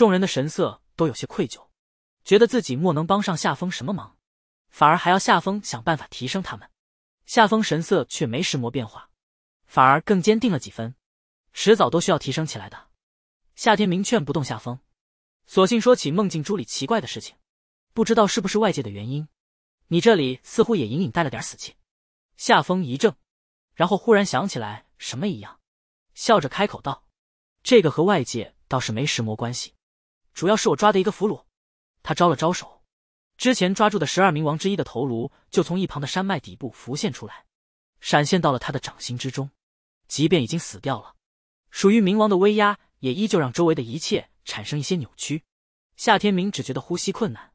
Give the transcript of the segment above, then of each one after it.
众人的神色都有些愧疚，觉得自己莫能帮上夏风什么忙，反而还要夏风想办法提升他们。夏风神色却没石魔变化，反而更坚定了几分，迟早都需要提升起来的。夏天明劝不动夏风，索性说起梦境珠里奇怪的事情，不知道是不是外界的原因，你这里似乎也隐隐带了点死气。夏风一怔，然后忽然想起来什么一样，笑着开口道：“这个和外界倒是没石魔关系，主要是我抓的一个俘虏。”他招了招手，之前抓住的十二冥王之一的头颅就从一旁的山脉底部浮现出来，闪现到了他的掌心之中。即便已经死掉了，属于冥王的威压也依旧让周围的一切产生一些扭曲。夏天明只觉得呼吸困难，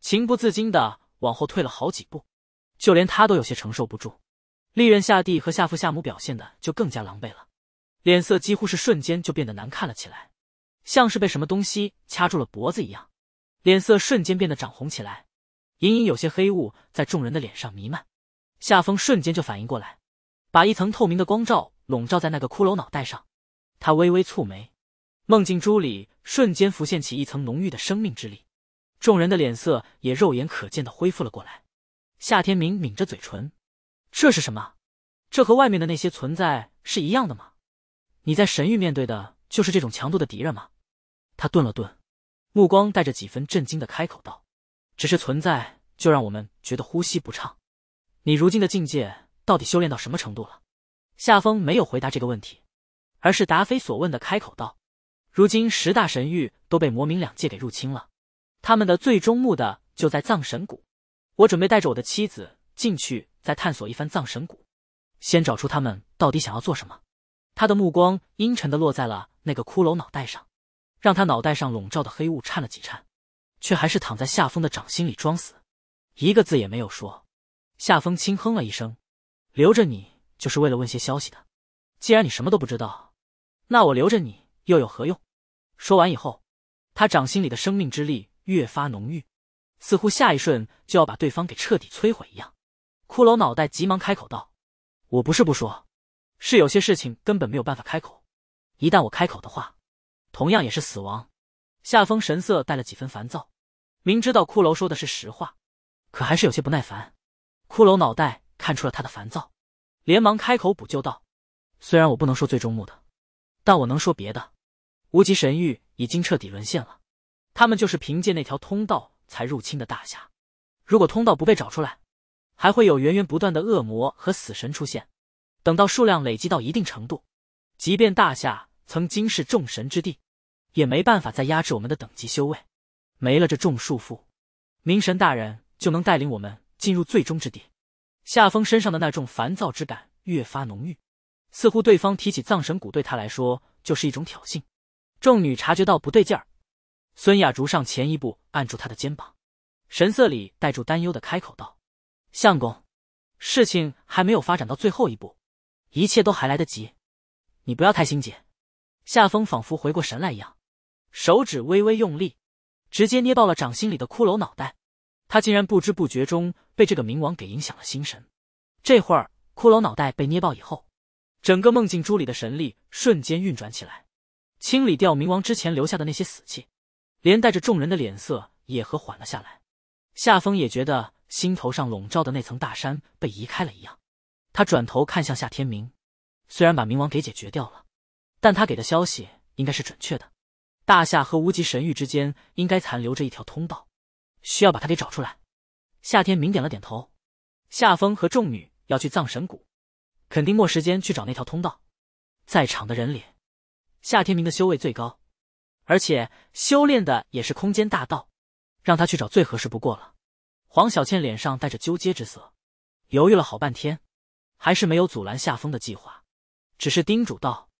情不自禁的往后退了好几步，就连他都有些承受不住。利刃夏帝和夏父夏母表现的就更加狼狈了，脸色几乎是瞬间就变得难看了起来，像是被什么东西掐住了脖子一样，脸色瞬间变得涨红起来，隐隐有些黑雾在众人的脸上弥漫。夏风瞬间就反应过来，把一层透明的光照笼罩在那个骷髅脑袋上，他微微蹙眉，梦境珠里瞬间浮现起一层浓郁的生命之力，众人的脸色也肉眼可见的恢复了过来。夏天明抿着嘴唇。这是什么？这和外面的那些存在是一样的吗？你在神域面对的就是这种强度的敌人吗？他顿了顿，目光带着几分震惊的开口道：“只是存在就让我们觉得呼吸不畅。你如今的境界到底修炼到什么程度了？”夏风没有回答这个问题，而是答非所问的开口道：“如今十大神域都被魔冥两界给入侵了，他们的最终目的就在藏神谷。我准备带着我的妻子进去。”再探索一番藏神谷，先找出他们到底想要做什么。他的目光阴沉的落在了那个骷髅脑袋上，让他脑袋上笼罩的黑雾颤了几颤，却还是躺在夏风的掌心里装死，一个字也没有说。夏风轻哼了一声：“留着你就是为了问些消息的。既然你什么都不知道，那我留着你又有何用？”说完以后，他掌心里的生命之力越发浓郁，似乎下一瞬就要把对方给彻底摧毁一样。骷髅脑袋急忙开口道：“我不是不说，是有些事情根本没有办法开口。一旦我开口的话，同样也是死亡。”夏风神色带了几分烦躁，明知道骷髅说的是实话，可还是有些不耐烦。骷髅脑袋看出了他的烦躁，连忙开口补救道：“虽然我不能说最终目的，但我能说别的。无极神域已经彻底沦陷了，他们就是凭借那条通道才入侵的大夏。如果通道不被找出来，”还会有源源不断的恶魔和死神出现，等到数量累积到一定程度，即便大夏曾经是众神之地，也没办法再压制我们的等级修为。没了这众束缚，明神大人就能带领我们进入最终之地。夏风身上的那种烦躁之感越发浓郁，似乎对方提起藏神谷对他来说就是一种挑衅。众女察觉到不对劲儿，孙雅竹上前一步按住他的肩膀，神色里带住担忧的开口道。相公，事情还没有发展到最后一步，一切都还来得及，你不要太心急。夏风仿佛回过神来一样，手指微微用力，直接捏爆了掌心里的骷髅脑袋。他竟然不知不觉中被这个冥王给影响了心神。这会儿，骷髅脑袋被捏爆以后，整个梦境珠里的神力瞬间运转起来，清理掉冥王之前留下的那些死气，连带着众人的脸色也和缓了下来。夏风也觉得。心头上笼罩的那层大山被移开了一样，他转头看向夏天明，虽然把冥王给解决掉了，但他给的消息应该是准确的。大夏和无极神域之间应该残留着一条通道，需要把它给找出来。夏天明点了点头。夏风和众女要去葬神谷，肯定没时间去找那条通道。在场的人里，夏天明的修为最高，而且修炼的也是空间大道，让他去找最合适不过了。黄小倩脸上带着纠结之色，犹豫了好半天，还是没有阻拦夏风的计划，只是叮嘱道：“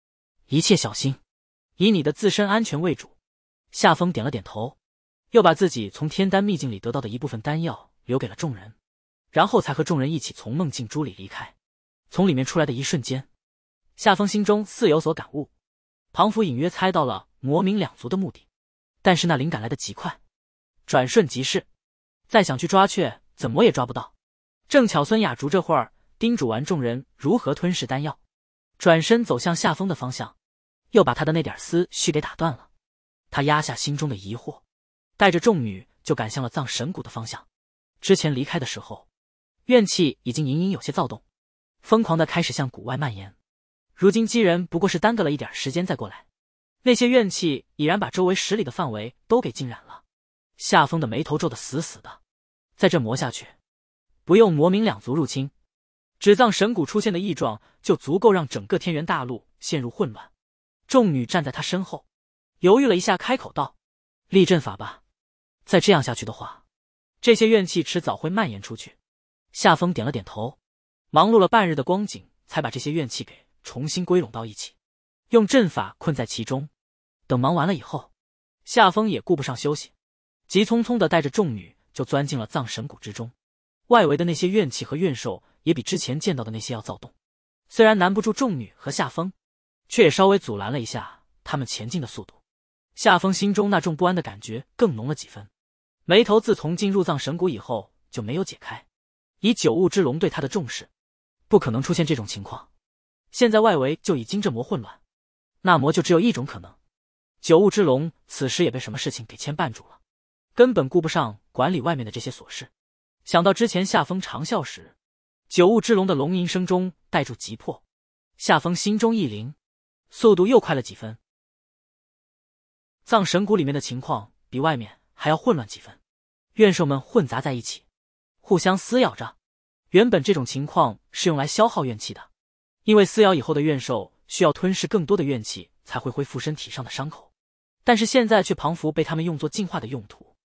一切小心，以你的自身安全为主。”夏风点了点头，又把自己从天丹秘境里得到的一部分丹药留给了众人，然后才和众人一起从梦境珠里离开。从里面出来的一瞬间，夏风心中似有所感悟，庞福隐约猜到了魔冥两族的目的，但是那灵感来得极快，转瞬即逝。再想去抓，却怎么也抓不到。正巧孙雅竹这会儿叮嘱完众人如何吞噬丹药，转身走向夏风的方向，又把他的那点思绪给打断了。他压下心中的疑惑，带着众女就赶向了葬神谷的方向。之前离开的时候，怨气已经隐隐有些躁动，疯狂的开始向谷外蔓延。如今几人不过是耽搁了一点时间再过来，那些怨气已然把周围十里的范围都给浸染了。夏风的眉头皱得死死的，再这磨下去，不用魔冥两族入侵，只葬神谷出现的异状就足够让整个天元大陆陷入混乱。众女站在他身后，犹豫了一下，开口道：“立阵法吧，再这样下去的话，这些怨气迟早会蔓延出去。”夏风点了点头，忙碌了半日的光景，才把这些怨气给。重新归拢到一起，用阵法困在其中。等忙完了以后，夏风也顾不上休息，急匆匆的带着众女就钻进了葬神谷之中。外围的那些怨气和怨兽也比之前见到的那些要躁动，虽然难不住众女和夏风，却也稍微阻拦了一下他们前进的速度。夏风心中那种不安的感觉更浓了几分，眉头自从进入藏神谷以后就没有解开。以九雾之龙对他的重视，不可能出现这种情况。现在外围就已经这么混乱，那魔就只有一种可能：九雾之龙此时也被什么事情给牵绊住了，根本顾不上管理外面的这些琐事。想到之前夏风长啸时，九雾之龙的龙吟声中带住急迫，夏风心中一凛，速度又快了几分。葬神谷里面的情况比外面还要混乱几分，怨兽们混杂在一起，互相撕咬着。原本这种情况是用来消耗怨气的。因为撕咬以后的怨兽需要吞噬更多的怨气才会恢复身体上的伤口，但是现在却庞佛被他们用作进化的用途，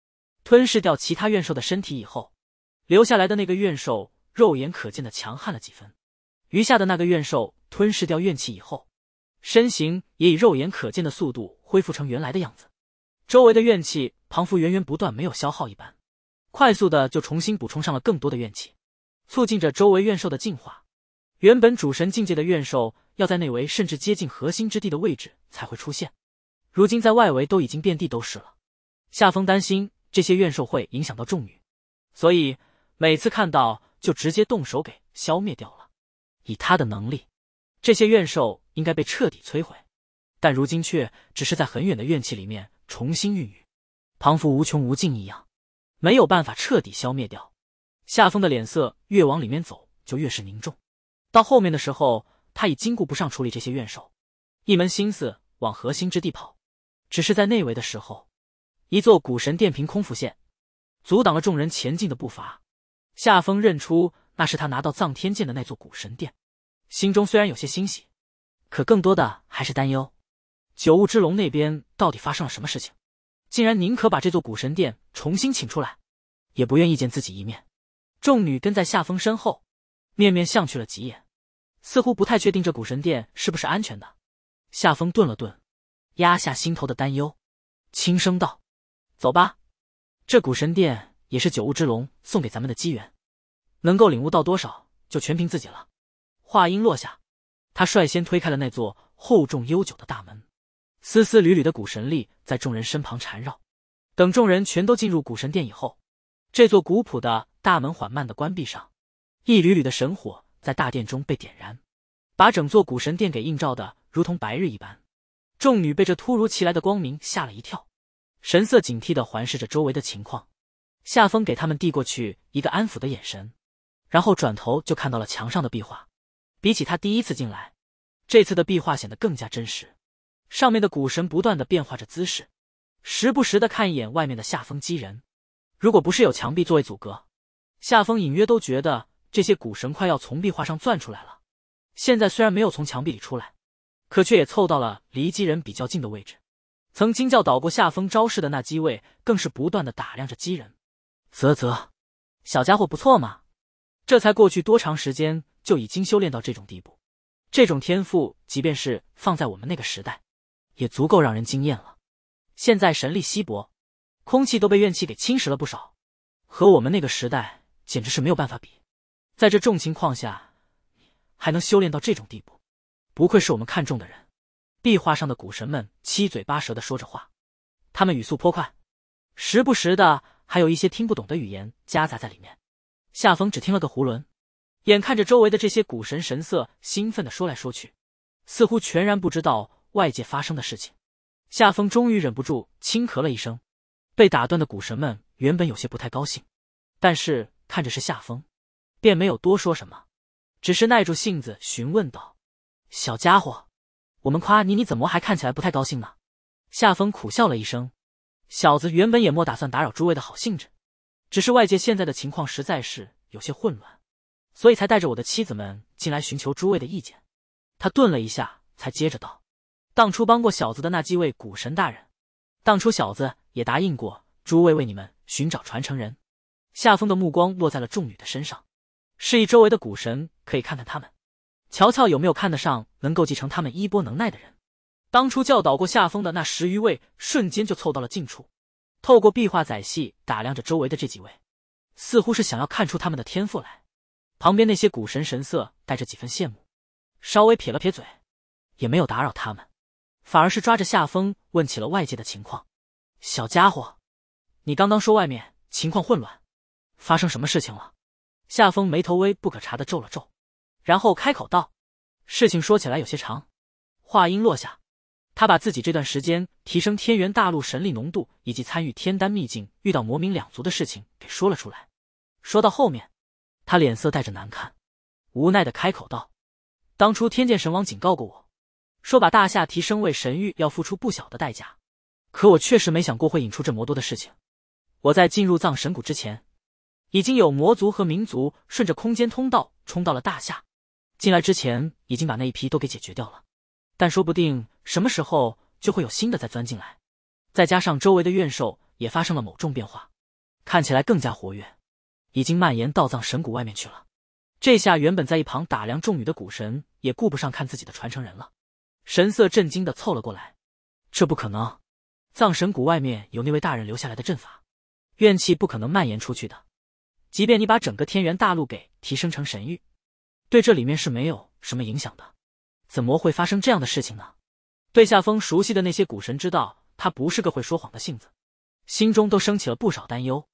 吞噬掉其他怨兽的身体以后，留下来的那个怨兽肉眼可见的强悍了几分，余下的那个怨兽吞噬掉怨气以后，身形也以肉眼可见的速度恢复成原来的样子，周围的怨气仿佛源源不断没有消耗一般，快速的就重新补充上了更多的怨气，促进着周围怨兽的进化。原本主神境界的怨兽要在内围甚至接近核心之地的位置才会出现，如今在外围都已经遍地都是了。夏风担心这些怨兽会影响到众女，所以每次看到就直接动手给消灭掉了。以他的能力，这些怨兽应该被彻底摧毁，但如今却只是在很远的怨气里面重新孕育，庞佛无穷无尽一样，没有办法彻底消灭掉。夏风的脸色越往里面走，就越是凝重。到后面的时候，他已经顾不上处理这些怨兽，一门心思往核心之地跑。只是在内围的时候，一座古神殿凭空浮现，阻挡了众人前进的步伐。夏风认出那是他拿到藏天剑的那座古神殿，心中虽然有些欣喜，可更多的还是担忧：九雾之龙那边到底发生了什么事情，竟然宁可把这座古神殿重新请出来，也不愿意见自己一面。众女跟在夏风身后，面面相觑了几眼。似乎不太确定这古神殿是不是安全的。夏风顿了顿，压下心头的担忧，轻声道：“走吧，这古神殿也是九雾之龙送给咱们的机缘，能够领悟到多少，就全凭自己了。”话音落下，他率先推开了那座厚重悠久的大门，丝丝缕缕的古神力在众人身旁缠绕。等众人全都进入古神殿以后，这座古朴的大门缓慢的关闭上，一缕缕的神火。在大殿中被点燃，把整座古神殿给映照的如同白日一般。众女被这突如其来的光明吓了一跳，神色警惕的环视着周围的情况。夏风给他们递过去一个安抚的眼神，然后转头就看到了墙上的壁画。比起他第一次进来，这次的壁画显得更加真实。上面的古神不断的变化着姿势，时不时的看一眼外面的夏风机人。如果不是有墙壁作为阻隔，夏风隐约都觉得。这些古神快要从壁画上钻出来了，现在虽然没有从墙壁里出来，可却也凑到了离机人比较近的位置。曾经教导过夏风招式的那机位，更是不断的打量着机人。啧啧，小家伙不错嘛，这才过去多长时间，就已经修炼到这种地步。这种天赋，即便是放在我们那个时代，也足够让人惊艳了。现在神力稀薄，空气都被怨气给侵蚀了不少，和我们那个时代简直是没有办法比。在这种情况下，还能修炼到这种地步，不愧是我们看中的人。壁画上的古神们七嘴八舌的说着话，他们语速颇快，时不时的还有一些听不懂的语言夹杂在里面。夏风只听了个囫囵，眼看着周围的这些古神神色兴奋的说来说去，似乎全然不知道外界发生的事情。夏风终于忍不住轻咳了一声。被打断的古神们原本有些不太高兴，但是看着是夏风，便没有多说什么，只是耐住性子询问道：“小家伙，我们夸你，你怎么还看起来不太高兴呢？”夏风苦笑了一声，小子原本也莫打算打扰诸位的好兴致，只是外界现在的情况实在是有些混乱，所以才带着我的妻子们进来寻求诸位的意见。他顿了一下，才接着道：“当初帮过小子的那几位古神大人，当初小子也答应过诸位为你们寻找传承人。”夏风的目光落在了众女的身上，示意周围的古神可以看看他们，瞧瞧有没有看得上能够继承他们衣钵能耐的人。当初教导过夏风的那十余位，瞬间就凑到了近处，透过壁画仔细打量着周围的这几位，似乎是想要看出他们的天赋来。旁边那些古神神色带着几分羡慕。稍微撇了撇嘴，也没有打扰他们，反而是抓着夏风问起了外界的情况。小家伙，你刚刚说外面情况混乱，发生什么事情了？夏风眉头微不可察的皱了皱，然后开口道：“事情说起来有些长。”话音落下，他把自己这段时间提升天元大陆神力浓度，以及参与天丹秘境遇到魔冥两族的事情给说了出来。说到后面，他脸色带着难看，无奈的开口道。当初天剑神王警告过我，说把大夏提升为神域要付出不小的代价，可我确实没想过会引出这么多的事情。我在进入藏神谷之前，已经有魔族和民族顺着空间通道冲到了大夏，进来之前已经把那一批都给解决掉了，但说不定什么时候就会有新的再钻进来。再加上周围的怨兽也发生了某种变化，看起来更加活跃，已经蔓延到藏神谷外面去了。这下，原本在一旁打量众女的古神也顾不上看自己的传承人了，神色震惊的凑了过来。这不可能，藏神谷外面有那位大人留下来的阵法，怨气不可能蔓延出去的。即便你把整个天元大陆给提升成神域，对这里面是没有什么影响的。怎么会发生这样的事情呢？对夏风熟悉的那些古神知道他不是个会说谎的性子，心中都升起了不少担忧。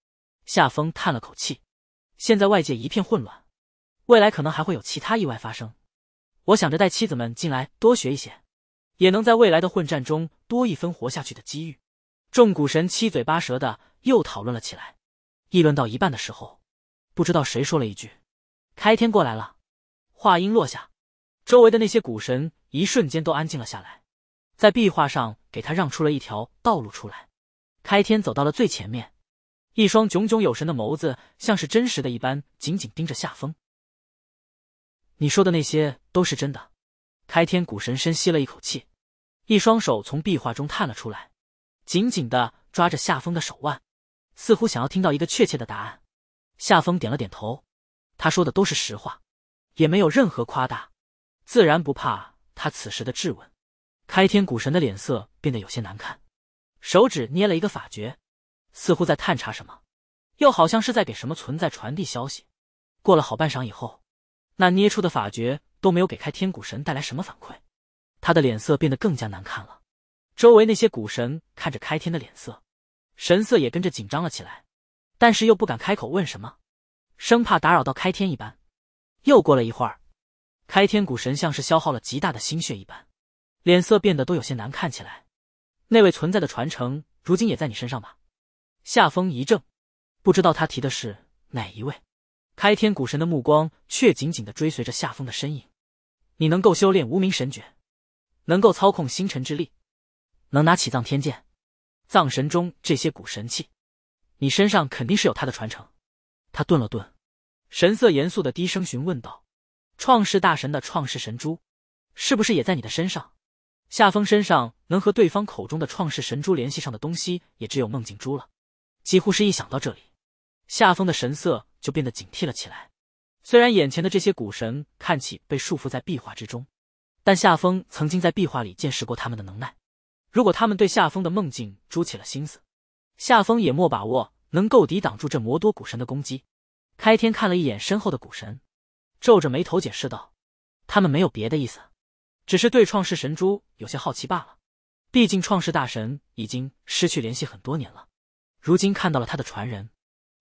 夏风叹了口气，现在外界一片混乱。未来可能还会有其他意外发生，我想着带妻子们进来多学一些，也能在未来的混战中多一分活下去的机遇。众古神七嘴八舌的又讨论了起来，议论到一半的时候，不知道谁说了一句：“开天过来了。”话音落下，周围的那些古神一瞬间都安静了下来，在壁画上给他让出了一条道路出来。开天走到了最前面，一双炯炯有神的眸子像是真实的一般，紧紧盯着夏风。你说的那些都是真的。开天古神深吸了一口气，一双手从壁画中探了出来，紧紧的抓着夏风的手腕，似乎想要听到一个确切的答案。夏风点了点头，他说的都是实话，也没有任何夸大，自然不怕他此时的质问。开天古神的脸色变得有些难看，手指捏了一个法诀，似乎在探查什么，又好像是在给什么存在传递消息。过了好半晌以后。那捏出的法诀都没有给开天古神带来什么反馈，他的脸色变得更加难看了。周围那些古神看着开天的脸色，神色也跟着紧张了起来，但是又不敢开口问什么，生怕打扰到开天一般。又过了一会儿，开天古神像是消耗了极大的心血一般，脸色变得都有些难看起来。那位存在的传承，如今也在你身上吧？夏风一怔，不知道他提的是哪一位。开天古神的目光却紧紧的追随着夏风的身影。你能够修炼无名神诀，能够操控星辰之力，能拿起藏天剑，藏神中这些古神器，你身上肯定是有他的传承。他顿了顿，神色严肃的低声询问道：“创世大神的创世神珠，是不是也在你的身上？”夏风身上能和对方口中的创世神珠联系上的东西，也只有梦境珠了。几乎是一想到这里，夏风的神色。就变得警惕了起来。虽然眼前的这些古神看起被束缚在壁画之中，但夏风曾经在壁画里见识过他们的能耐。如果他们对夏风的梦境诛起了心思，夏风也莫把握能够抵挡住这魔多古神的攻击。开天看了一眼身后的古神，皱着眉头解释道：“他们没有别的意思，只是对创世神珠有些好奇罢了。毕竟创世大神已经失去联系很多年了，如今看到了他的传人。”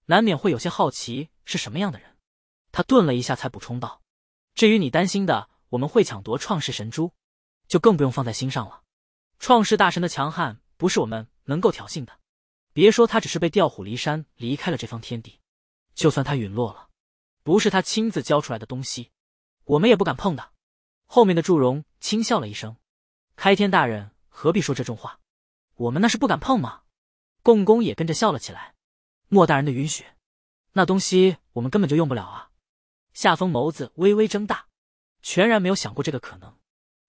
难免会有些好奇是什么样的人，他顿了一下，才补充道：“至于你担心的我们会抢夺创世神珠，就更不用放在心上了。创世大神的强悍不是我们能够挑衅的。别说他只是被调虎离山，离开了这方天地，就算他陨落了，不是他亲自交出来的东西，我们也不敢碰的。后面的祝融轻笑了一声：“开天大人何必说这种话？我们那是不敢碰吗？”共工也跟着笑了起来：“莫大人的允许，那东西我们根本就用不了啊。”夏风眸子微微睁大，全然没有想过这个可能。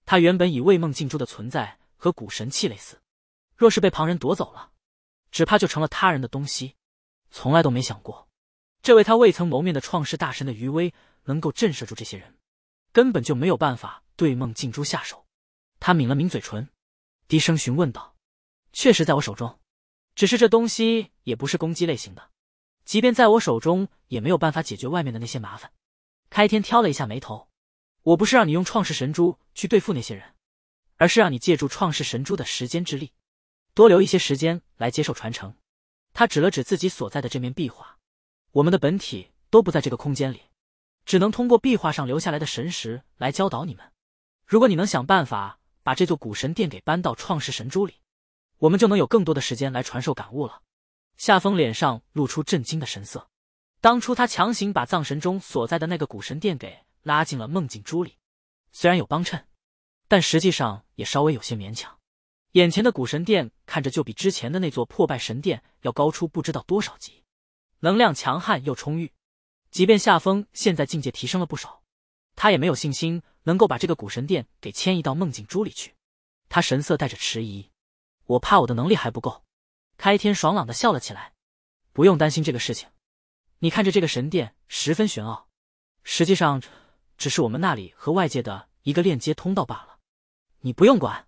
他原本以为梦镜珠的存在和古神器类似，若是被旁人夺走了，只怕就成了他人的东西。从来都没想过，这位他未曾谋面的创世大神的余威能够震慑住这些人，根本就没有办法对梦镜珠下手。他抿了抿嘴唇，低声询问道：“确实在我手中，只是这东西也不是攻击类型的，即便在我手中，也没有办法解决外面的那些麻烦。”开天挑了一下眉头。我不是让你用创世神珠去对付那些人，而是让你借助创世神珠的时间之力，多留一些时间来接受传承。他指了指自己所在的这面壁画，我们的本体都不在这个空间里，只能通过壁画上留下来的神石来教导你们。如果你能想办法把这座古神殿给搬到创世神珠里，我们就能有更多的时间来传授感悟了。夏风脸上露出震惊的神色，当初他强行把藏神中所在的那个古神殿给。拉进了梦境珠里，虽然有帮衬，但实际上也稍微有些勉强。眼前的古神殿看着就比之前的那座破败神殿要高出不知道多少级，能量强悍又充裕。即便夏风现在境界提升了不少，他也没有信心能够把这个古神殿给迁移到梦境珠里去。他神色带着迟疑：“我怕我的能力还不够。”开天爽朗的笑了起来：“不用担心这个事情，你看着这个神殿十分玄奥，实际上……”只是我们那里和外界的一个链接通道罢了，你不用管，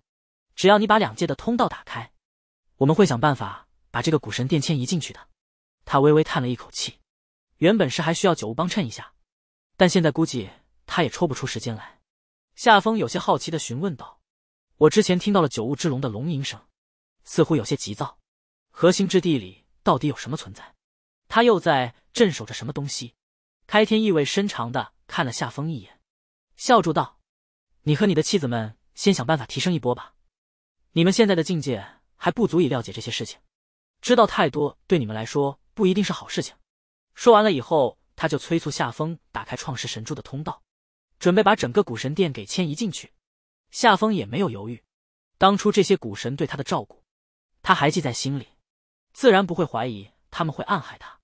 只要你把两界的通道打开，我们会想办法把这个古神殿迁移进去的。他微微叹了一口气，原本是还需要九物帮衬一下，但现在估计他也抽不出时间来。夏风有些好奇的询问道：“我之前听到了九雾之龙的龙吟声，似乎有些急躁，核心之地里到底有什么存在？他又在镇守着什么东西？”开天意味深长的。看了夏风一眼，笑住道：“你和你的妻子们先想办法提升一波吧。你们现在的境界还不足以了解这些事情，知道太多对你们来说不一定是好事情。”说完了以后，他就催促夏风打开创世神珠的通道，准备把整个古神殿给迁移进去。夏风也没有犹豫，当初这些古神对他的照顾，他还记在心里，自然不会怀疑他们会暗害他。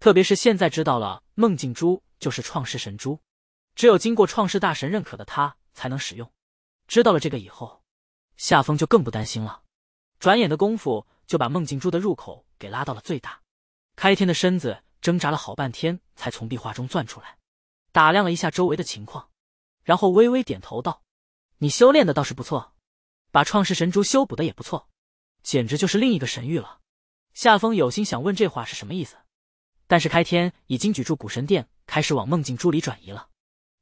特别是现在知道了梦境珠。就是创世神珠，只有经过创世大神认可的他才能使用。知道了这个以后，夏风就更不担心了。转眼的功夫，就把梦境珠的入口给拉到了最大。开天的身子挣扎了好半天，才从壁画中钻出来，打量了一下周围的情况，然后微微点头道：“你修炼的倒是不错，把创世神珠修补的也不错，简直就是另一个神域了。”夏风有心想问这话是什么意思，但是开天已经举住古神殿。开始往梦境珠里转移了，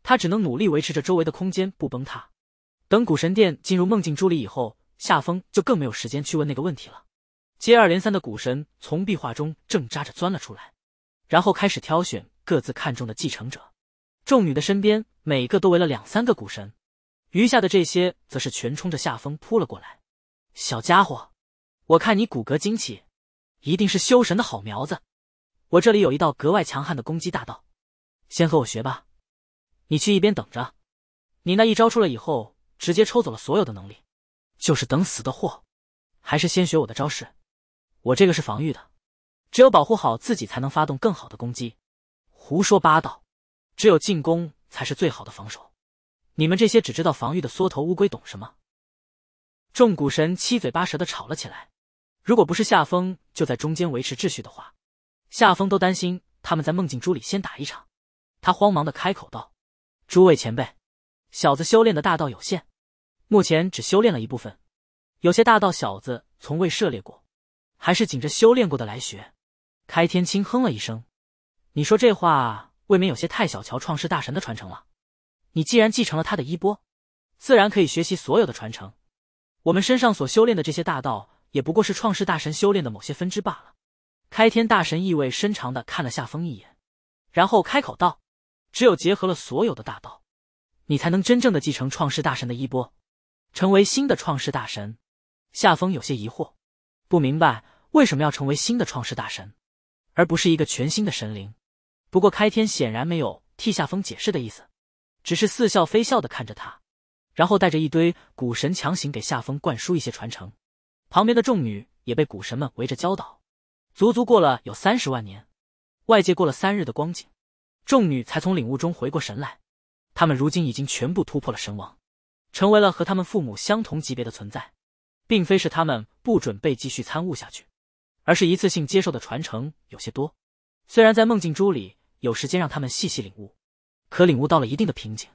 他只能努力维持着周围的空间不崩塌。等古神殿进入梦境珠里以后，夏风就更没有时间去问那个问题了。接二连三的古神从壁画中挣扎着钻了出来，然后开始挑选各自看中的继承者。众女的身边每个都围了两三个古神，余下的这些则是全冲着夏风扑了过来。小家伙，我看你骨骼惊奇，一定是修神的好苗子。我这里有一道格外强悍的攻击大道。先和我学吧，你去一边等着。你那一招出了以后，直接抽走了所有的能力，就是等死的货。还是先学我的招式，我这个是防御的，只有保护好自己，才能发动更好的攻击。胡说八道，只有进攻才是最好的防守。你们这些只知道防御的缩头乌龟懂什么？众古神七嘴八舌的吵了起来。如果不是夏风就在中间维持秩序的话，夏风都担心他们在梦境珠里先打一场。他慌忙的开口道：“诸位前辈，小子修炼的大道有限，目前只修炼了一部分，有些大道小子从未涉猎过，还是紧着修炼过的来学。”开天轻哼了一声：“你说这话未免有些太小瞧创世大神的传承了。你既然继承了他的衣钵，自然可以学习所有的传承。我们身上所修炼的这些大道，也不过是创世大神修炼的某些分支罢了。”开天大神意味深长的看了夏风一眼，然后开口道。只有结合了所有的大道，你才能真正的继承创世大神的衣钵，成为新的创世大神。夏风有些疑惑，不明白为什么要成为新的创世大神，而不是一个全新的神灵。不过开天显然没有替夏风解释的意思，只是似笑非笑的看着他，然后带着一堆古神强行给夏风灌输一些传承。旁边的众女也被古神们围着教导，足足过了有三十万年，外界过了三日的光景，众女才从领悟中回过神来。他们如今已经全部突破了神王，成为了和他们父母相同级别的存在。并非是他们不准备继续参悟下去，而是一次性接受的传承有些多。虽然在梦境珠里有时间让他们细细领悟，可领悟到了一定的瓶颈，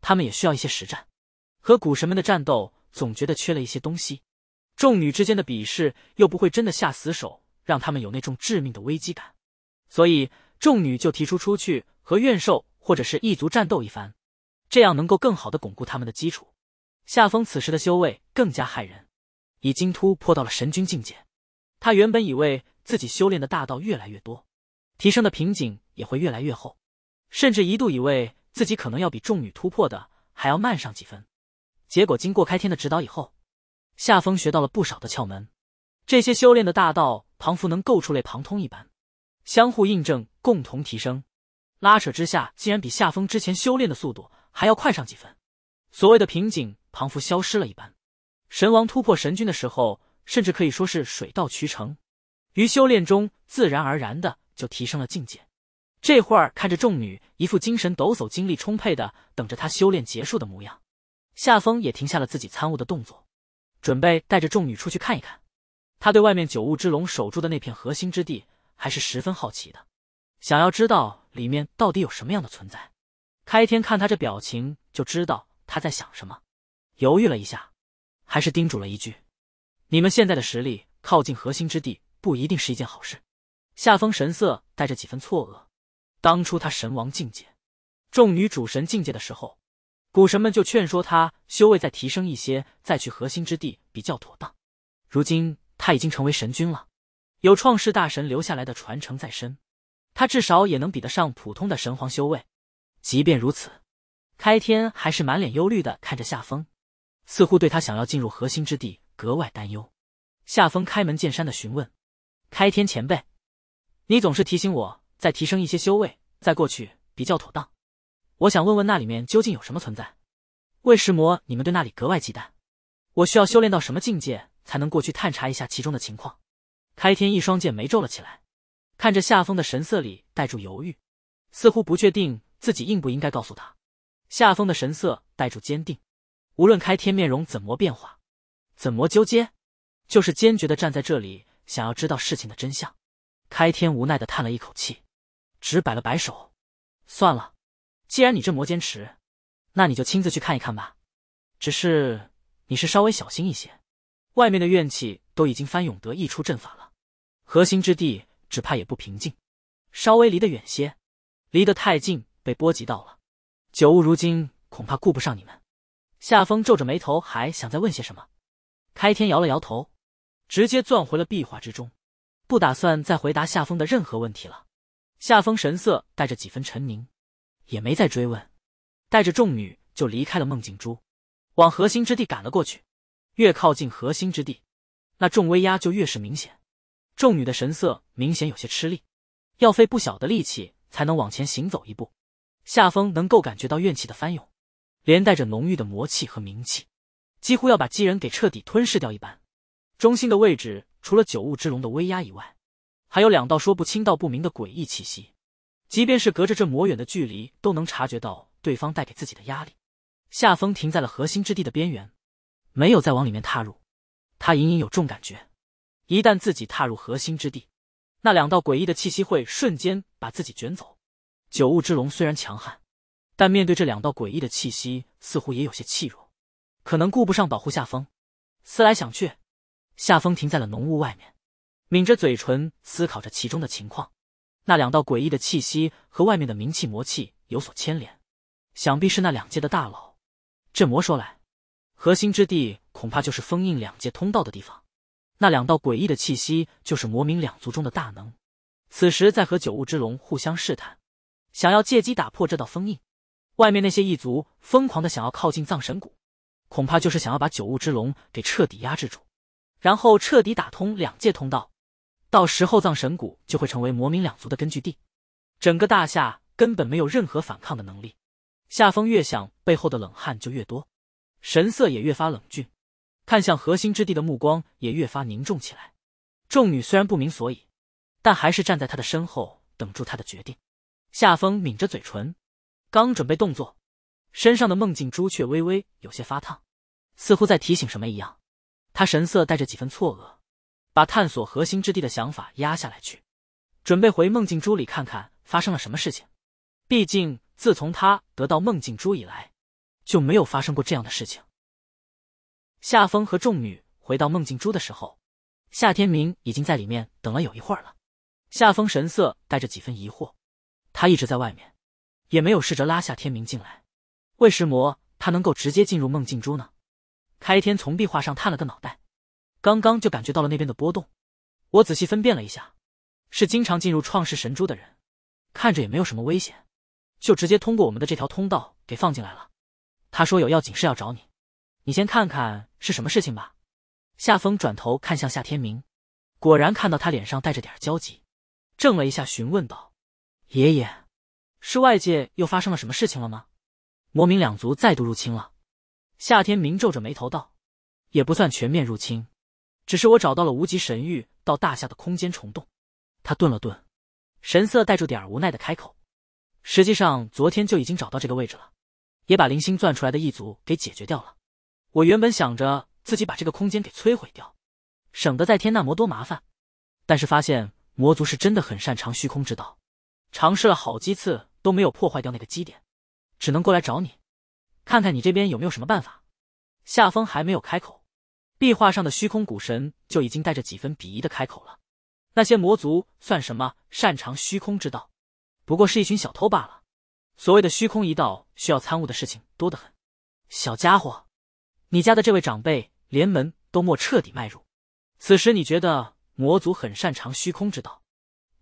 他们也需要一些实战。和古神们的战斗总觉得缺了一些东西。众女之间的比试又不会真的下死手，让他们有那种致命的危机感。所以众女就提出出去和怨兽或者是异族战斗一番，这样能够更好的巩固他们的基础。夏风此时的修为更加骇人。已经突破到了神君境界，他原本以为自己修炼的大道越来越多，提升的瓶颈也会越来越厚，甚至一度以为自己可能要比众女突破的还要慢上几分。结果经过开天的指导以后，夏风学到了不少的窍门，这些修炼的大道仿佛能够触类旁通一般，相互印证，共同提升，拉扯之下，竟然比夏风之前修炼的速度还要快上几分。所谓的瓶颈仿佛消失了一般。神王突破神君的时候，甚至可以说是水到渠成，于修炼中自然而然的就提升了境界。这会儿看着众女一副精神抖擞、精力充沛的等着他修炼结束的模样，夏风也停下了自己参悟的动作，准备带着众女出去看一看。他对外面九雾之龙守住的那片核心之地还是十分好奇的，想要知道里面到底有什么样的存在。开天看他这表情，就知道他在想什么，犹豫了一下。还是叮嘱了一句：“你们现在的实力靠近核心之地，不一定是一件好事。”夏风神色带着几分错愕。当初他神王境界、众女主神境界的时候，古神们就劝说他修为再提升一些，再去核心之地比较妥当。如今他已经成为神君了，有创世大神留下来的传承在身，他至少也能比得上普通的神皇修为。即便如此，开天还是满脸忧虑的看着夏风。似乎对他想要进入核心之地格外担忧。夏风开门见山的询问：“开天前辈，你总是提醒我再提升一些修为，再过去比较妥当。我想问问那里面究竟有什么存在？为什么你们对那里格外忌惮？我需要修炼到什么境界才能过去探查一下其中的情况？”开天一双剑眉皱了起来，看着夏风的神色里带住犹豫，似乎不确定自己应不应该告诉他。夏风的神色带住坚定。无论开天面容怎么变化，怎么纠结，就是坚决的站在这里，想要知道事情的真相。开天无奈的叹了一口气，只摆了摆手：“算了，既然你这么坚持，那你就亲自去看一看吧。只是你是稍微小心一些，外面的怨气都已经翻涌得溢出阵法了，核心之地只怕也不平静。稍微离得远些，离得太近被波及到了，九雾如今恐怕顾不上你们。”夏风皱着眉头，还想再问些什么。开天摇了摇头，直接钻回了壁画之中，不打算再回答夏风的任何问题了。夏风神色带着几分沉凝，也没再追问，带着众女就离开了梦境珠，往核心之地赶了过去。越靠近核心之地，那重威压就越是明显。众女的神色明显有些吃力，要费不小的力气才能往前行走一步。夏风能够感觉到怨气的翻涌。连带着浓郁的魔气和冥气，几乎要把机人给彻底吞噬掉一般。中心的位置，除了九雾之龙的威压以外，还有两道说不清道不明的诡异气息。即便是隔着这么远的距离，都能察觉到对方带给自己的压力。夏风停在了核心之地的边缘，没有再往里面踏入。他隐隐有重感觉，一旦自己踏入核心之地，那两道诡异的气息会瞬间把自己卷走。九雾之龙虽然强悍。但面对这两道诡异的气息，似乎也有些气弱，可能顾不上保护夏风。思来想去，夏风停在了浓雾外面，抿着嘴唇思考着其中的情况。那两道诡异的气息和外面的冥气魔气有所牵连，想必是那两界的大佬。这魔说来，核心之地恐怕就是封印两界通道的地方。那两道诡异的气息就是魔冥两族中的大能，此时在和九雾之龙互相试探，想要借机打破这道封印。外面那些异族疯狂的想要靠近藏神谷，恐怕就是想要把九雾之龙给彻底压制住。然后彻底打通两界通道，到时候藏神谷就会成为魔冥两族的根据地。整个大夏根本没有任何反抗的能力。夏风越想，背后的冷汗就越多，神色也越发冷峻，看向核心之地的目光也越发凝重起来。众女虽然不明所以，但还是站在他的身后，等住他的决定。夏风抿着嘴唇，刚准备动作，身上的梦境珠却微微有些发烫，似乎在提醒什么一样。他神色带着几分错愕，把探索核心之地的想法压下来去，准备回梦境珠里看看发生了什么事情。毕竟。自从他得到梦境珠以来，就没有发生过这样的事情。夏风和众女回到梦境珠的时候，夏天明已经在里面等了有一会儿了。夏风神色带着几分疑惑，他一直在外面，也没有试着拉夏天明进来。为什么他能够直接进入梦境珠呢？开天从壁画上探了个脑袋，刚刚就感觉到了那边的波动。我仔细分辨了一下，是经常进入创世神珠的人，看着也没有什么危险。就直接通过我们的这条通道给放进来了。他说有要紧事要找你，你先看看是什么事情吧。夏风转头看向夏天明，果然看到他脸上带着点焦急，怔了一下，询问道：“爷爷，是外界又发生了什么事情了吗？魔冥两族再度入侵了？”夏天明皱着眉头道：“也不算全面入侵，只是我找到了无极神域到大夏的空间虫洞。”他顿了顿，神色带着点无奈的开口。实际上，昨天就已经找到这个位置了，也把零星钻出来的异族给解决掉了。我原本想着自己把这个空间给摧毁掉，省得再添那么多麻烦。但是发现魔族是真的很擅长虚空之道，尝试了好几次都没有破坏掉那个基点，只能过来找你，看看你这边有没有什么办法。夏风还没有开口，壁画上的虚空古神就已经带着几分鄙夷的开口了：“那些魔族算什么？擅长虚空之道？”不过是一群小偷罢了。所谓的虚空一道，需要参悟的事情多得很。小家伙，你家的这位长辈连门都莫彻底迈入。此时你觉得魔族很擅长虚空之道，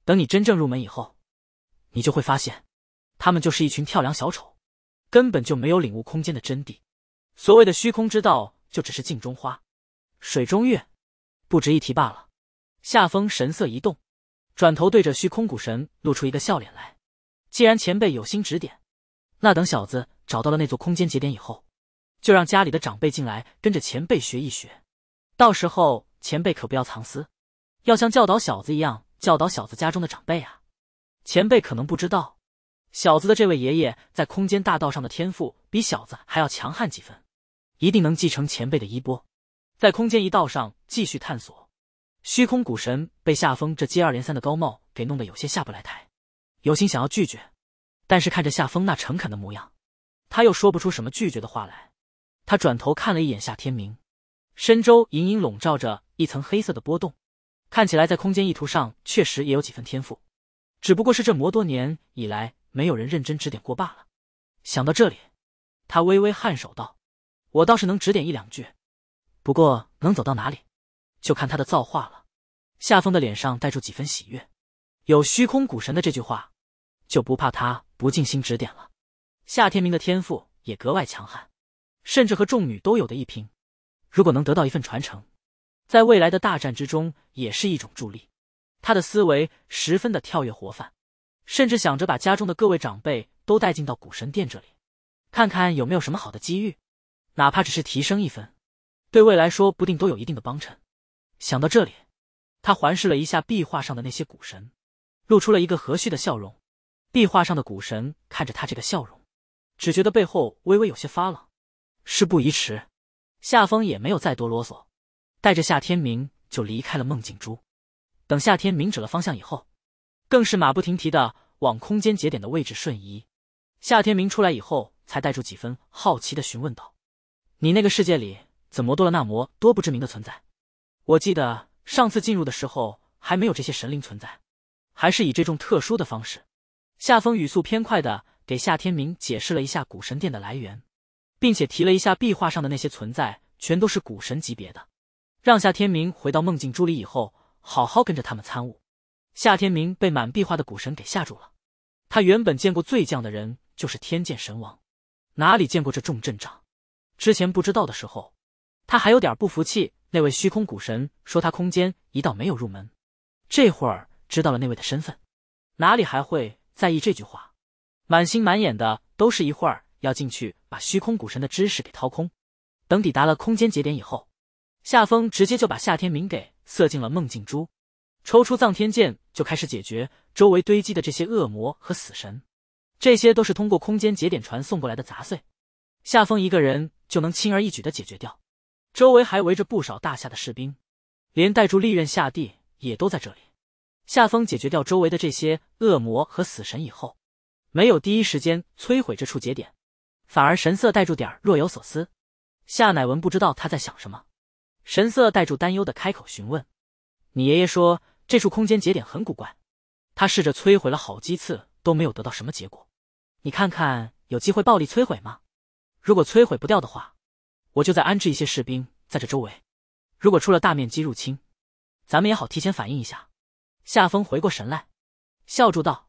等你真正入门以后，你就会发现，他们就是一群跳梁小丑，根本就没有领悟空间的真谛。所谓的虚空之道，就只是镜中花，水中月，不值一提罢了。夏风神色一动，转头对着虚空古神露出一个笑脸来。既然前辈有心指点，那等小子找到了那座空间节点以后，就让家里的长辈进来跟着前辈学一学。到时候前辈可不要藏私，要像教导小子一样教导小子家中的长辈啊。前辈可能不知道，小子的这位爷爷在空间大道上的天赋比小子还要强悍几分，一定能继承前辈的衣钵，在空间一道上继续探索。虚空古神被夏风这接二连三的高帽给弄得有些下不来台。有心想要拒绝，但是看着夏风那诚恳的模样，他又说不出什么拒绝的话来。他转头看了一眼夏天明，身周隐隐笼罩着一层黑色的波动，看起来在空间意图上确实也有几分天赋，只不过是这么多年以来没有人认真指点过罢了。想到这里，他微微颔首道：“我倒是能指点一两句，不过能走到哪里，就看他的造化了。”夏风的脸上带出几分喜悦，有虚空古神的这句话。就不怕他不尽心指点了。夏天明的天赋也格外强悍，甚至和众女都有的一拼。如果能得到一份传承，在未来的大战之中也是一种助力。他的思维十分的跳跃活泛，甚至想着把家中的各位长辈都带进到古神殿这里，看看有没有什么好的机遇，哪怕只是提升一分，对未来说不定都有一定的帮衬。想到这里，他环视了一下壁画上的那些古神，露出了一个和煦的笑容。壁画上的古神看着他这个笑容，只觉得背后微微有些发冷。事不宜迟，夏风也没有再多啰嗦，带着夏天明就离开了梦境珠。等夏天明指了方向以后，更是马不停蹄的往空间节点的位置瞬移。夏天明出来以后，才带出几分好奇的询问道：“你那个世界里怎么多了那么多不知名的存在？我记得上次进入的时候还没有这些神灵存在，还是以这种特殊的方式。”夏风语速偏快的给夏天明解释了一下古神殿的来源，并且提了一下壁画上的那些存在全都是古神级别的，让夏天明回到梦境珠里以后好好跟着他们参悟。夏天明被满壁画的古神给吓住了，他原本见过最犟的人就是天剑神王，哪里见过这重阵仗？之前不知道的时候，他还有点不服气，那位虚空古神说他空间一道没有入门，这会儿知道了那位的身份，哪里还会在意这句话？满心满眼的都是一会儿要进去把虚空古神的知识给掏空。等抵达了空间节点以后，夏风直接就把夏天明给塞进了梦境珠，抽出藏天剑就开始解决周围堆积的这些恶魔和死神。这些都是通过空间节点传送过来的杂碎，夏风一个人就能轻而易举的解决掉。周围还围着不少大夏的士兵，连带住利刃下地也都在这里。夏风解决掉周围的这些恶魔和死神以后，没有第一时间摧毁这处节点，反而神色带住点若有所思。夏乃文不知道他在想什么，神色带住担忧的开口询问：“你爷爷说这处空间节点很古怪，他试着摧毁了好几次都没有得到什么结果。你看看有机会暴力摧毁吗？如果摧毁不掉的话。”我就再安置一些士兵在这周围，如果出了大面积入侵，咱们也好提前反应一下。夏风回过神来，笑住道：“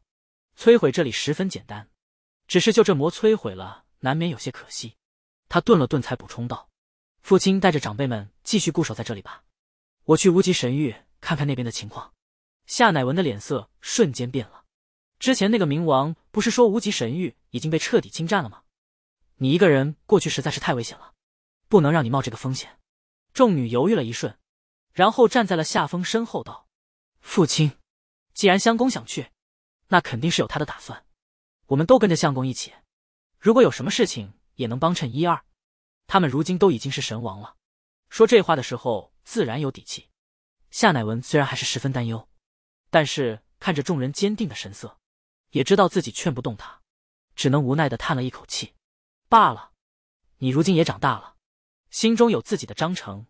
摧毁这里十分简单，只是就这魔摧毁了，难免有些可惜。”他顿了顿，才补充道：“父亲带着长辈们继续固守在这里吧，我去无极神域看看那边的情况。”夏乃文的脸色瞬间变了。之前那个冥王不是说无极神域已经被彻底侵占了吗？你一个人过去实在是太危险了。不能让你冒这个风险。众女犹豫了一瞬，然后站在了夏风身后，道：“父亲，既然相公想去，那肯定是有他的打算。我们都跟着相公一起，如果有什么事情，也能帮衬一二。他们如今都已经是神王了，说这话的时候自然有底气。”夏乃文虽然还是十分担忧，但是看着众人坚定的神色，也知道自己劝不动他，只能无奈的叹了一口气。罢了，你如今也长大了。心中有自己的章程，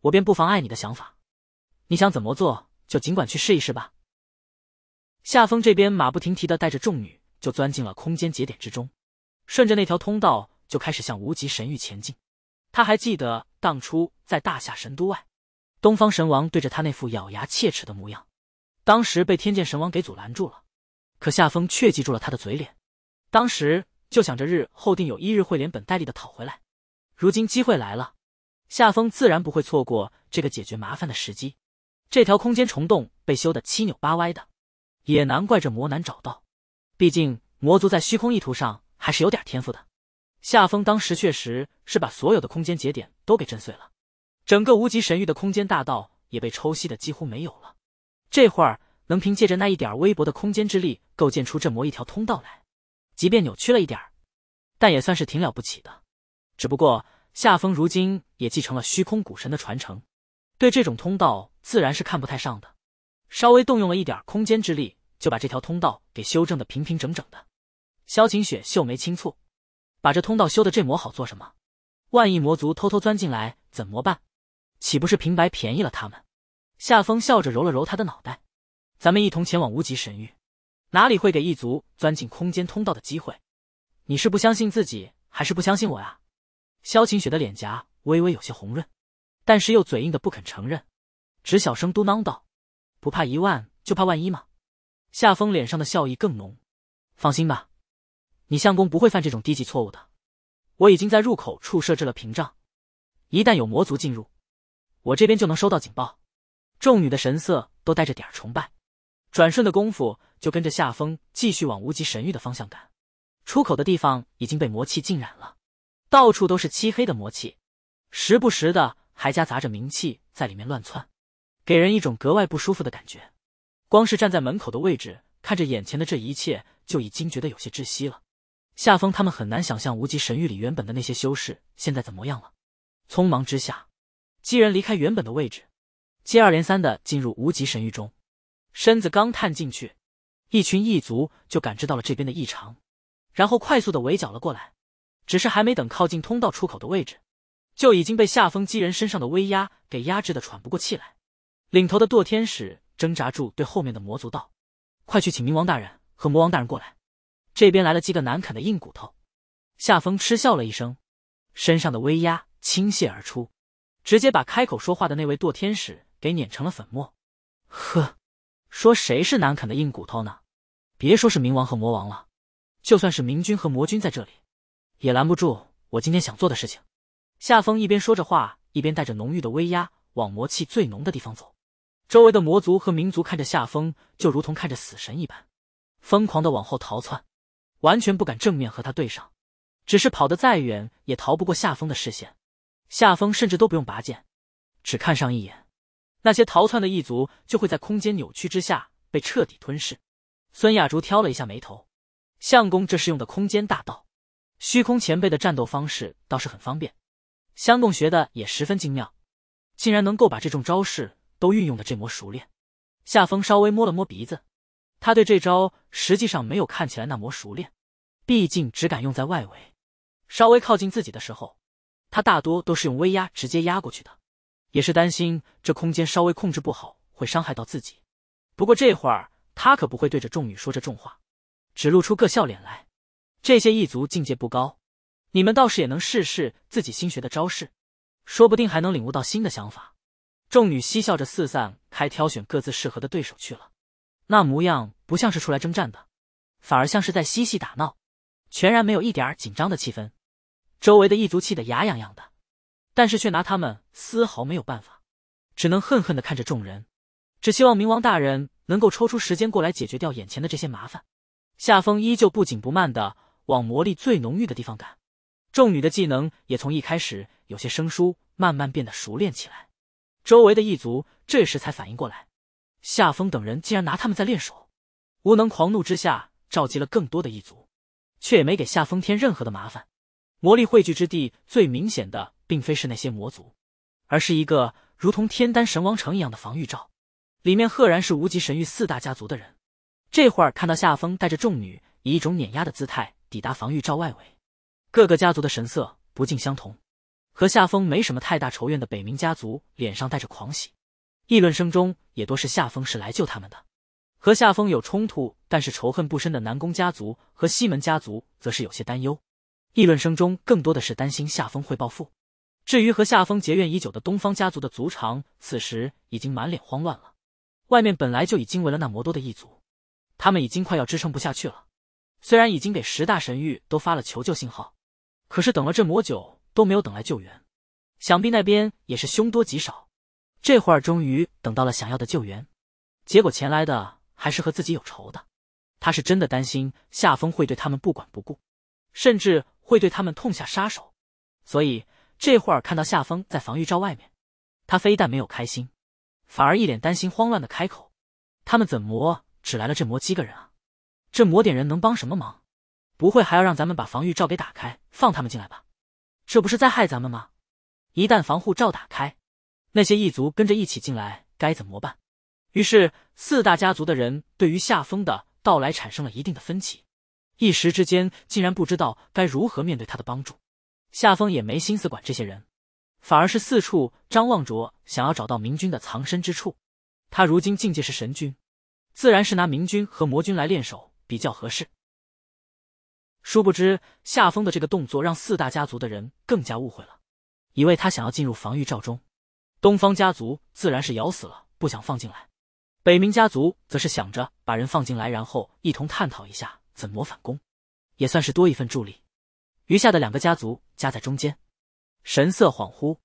我便不妨碍你的想法。你想怎么做，就尽管去试一试吧。夏风这边马不停蹄的带着众女就钻进了空间节点之中，顺着那条通道就开始向无极神域前进。他还记得当初在大夏神都外，东方神王对着他那副咬牙切齿的模样，当时被天剑神王给阻拦住了。可夏风却记住了他的嘴脸，当时就想着日后定有一日会连本带利的讨回来。如今机会来了，夏风自然不会错过这个解决麻烦的时机。这条空间虫洞被修得七扭八歪的，也难怪这魔难找到。毕竟魔族在虚空意图上还是有点天赋的。夏风当时确实是把所有的空间节点都给震碎了，整个无极神域的空间大道也被抽吸的几乎没有了。这会儿能凭借着那一点微薄的空间之力构建出这么一条通道来，即便扭曲了一点但也算是挺了不起的。只不过夏风如今也继承了虚空古神的传承，对这种通道自然是看不太上的。稍微动用了一点空间之力，就把这条通道给修正的平平整整的。萧晴雪秀眉轻蹙，把这通道修的这么好做什么？万一魔族偷偷钻进来怎么办？岂不是平白便宜了他们？夏风笑着揉了揉他的脑袋，咱们一同前往无极神域，哪里会给异族钻进空间通道的机会？你是不相信自己，还是不相信我呀？萧晴雪的脸颊微微有些红润，但是又嘴硬的不肯承认，只小声嘟囔道：“不怕一万，就怕万一嘛。”夏风脸上的笑意更浓，放心吧，你相公不会犯这种低级错误的。我已经在入口处设置了屏障，一旦有魔族进入，我这边就能收到警报。众女的神色都带着点崇拜，转瞬的功夫就跟着夏风继续往无极神域的方向赶。出口的地方已经被魔气浸染了。到处都是漆黑的魔气，时不时的还夹杂着冥气在里面乱窜，给人一种格外不舒服的感觉。光是站在门口的位置，看着眼前的这一切，就已经觉得有些窒息了。夏风他们很难想象无极神域里原本的那些修士现在怎么样了。匆忙之下，几人离开原本的位置，接二连三的进入无极神域中。身子刚探进去，一群异族就感知到了这边的异常，然后快速的围剿了过来。只是还没等靠近通道出口的位置，就已经被夏风机人身上的威压给压制的喘不过气来。领头的堕天使挣扎住，对后面的魔族道：“快去请冥王大人和魔王大人过来，这边来了几个难啃的硬骨头。”夏风嗤笑了一声，身上的威压倾泻而出，直接把开口说话的那位堕天使给碾成了粉末。呵，说谁是难啃的硬骨头呢？别说是冥王和魔王了，就算是明君和魔君在这里。也拦不住我今天想做的事情。夏风一边说着话，一边带着浓郁的威压往魔气最浓的地方走。周围的魔族和民族看着夏风，就如同看着死神一般，疯狂的往后逃窜，完全不敢正面和他对上。只是跑得再远，也逃不过夏风的视线。夏风甚至都不用拔剑，只看上一眼，那些逃窜的异族就会在空间扭曲之下被彻底吞噬。孙亚竹挑了一下眉头，相公这是用的空间大道，虚空前辈的战斗方式倒是很方便。香洞学的也十分精妙，竟然能够把这种招式都运用的这么熟练。夏风稍微摸了摸鼻子，他对这招实际上没有看起来那么熟练，毕竟只敢用在外围。稍微靠近自己的时候，他大多都是用威压直接压过去的，也是担心这空间稍微控制不好会伤害到自己。不过这会儿他可不会对着众女说这重话，只露出个笑脸来。这些异族境界不高，你们倒是也能试试自己新学的招式，说不定还能领悟到新的想法。众女嬉笑着四散开，挑选各自适合的对手去了。那模样不像是出来征战的，反而像是在嬉戏打闹，全然没有一点紧张的气氛。周围的异族气得牙痒痒的，但是却拿他们丝毫没有办法，只能恨恨的看着众人，只希望冥王大人能够抽出时间过来解决掉眼前的这些麻烦。夏风依旧不紧不慢的往魔力最浓郁的地方赶，众女的技能也从一开始有些生疏，慢慢变得熟练起来。周围的异族这时才反应过来，夏风等人竟然拿他们在练手，无能狂怒之下召集了更多的异族，却也没给夏风添任何的麻烦。魔力汇聚之地，最明显的并非是那些魔族，而是一个如同天丹神王城一样的防御罩，里面赫然是无极神域四大家族的人。这会儿看到夏风带着众女以一种碾压的姿态抵达防御罩外围，各个家族的神色不尽相同。和夏风没什么太大仇怨的北冥家族脸上带着狂喜，议论声中也多是夏风是来救他们的。和夏风有冲突但是仇恨不深的南宫家族和西门家族则是有些担忧。议论声中更多的是担心夏风会报复。至于和夏风结怨已久的东方家族的族长，此时已经满脸慌乱了。外面本来就已经围了那么多的异族，他们已经快要支撑不下去了。虽然已经给十大神域都发了求救信号，可是等了这么久都没有等来救援，想必那边也是凶多吉少。这会儿终于等到了想要的救援，结果前来的还是和自己有仇的。他是真的担心夏风会对他们不管不顾，甚至。会对他们痛下杀手，所以这会儿看到夏风在防御罩外面，他非但没有开心，反而一脸担心慌乱的开口：“他们怎么只来了这魔七个人啊？这魔点人能帮什么忙？不会还要让咱们把防御罩给打开，放他们进来吧？这不是在害咱们吗？一旦防护罩打开，那些异族跟着一起进来，该怎么办？”于是四大家族的人对于夏风的到来产生了一定的分歧。一时之间，竟然不知道该如何面对他的帮助。夏风也没心思管这些人，反而是四处张望着，想要找到明君的藏身之处。他如今境界是神君，自然是拿明君和魔君来练手比较合适。殊不知，夏风的这个动作让四大家族的人更加误会了，以为他想要进入防御罩中。东方家族自然是咬死了不想放进来，北冥家族则是想着把人放进来，然后一同探讨一下。怎么反攻，也算是多一份助力。余下的两个家族夹在中间，神色恍惚，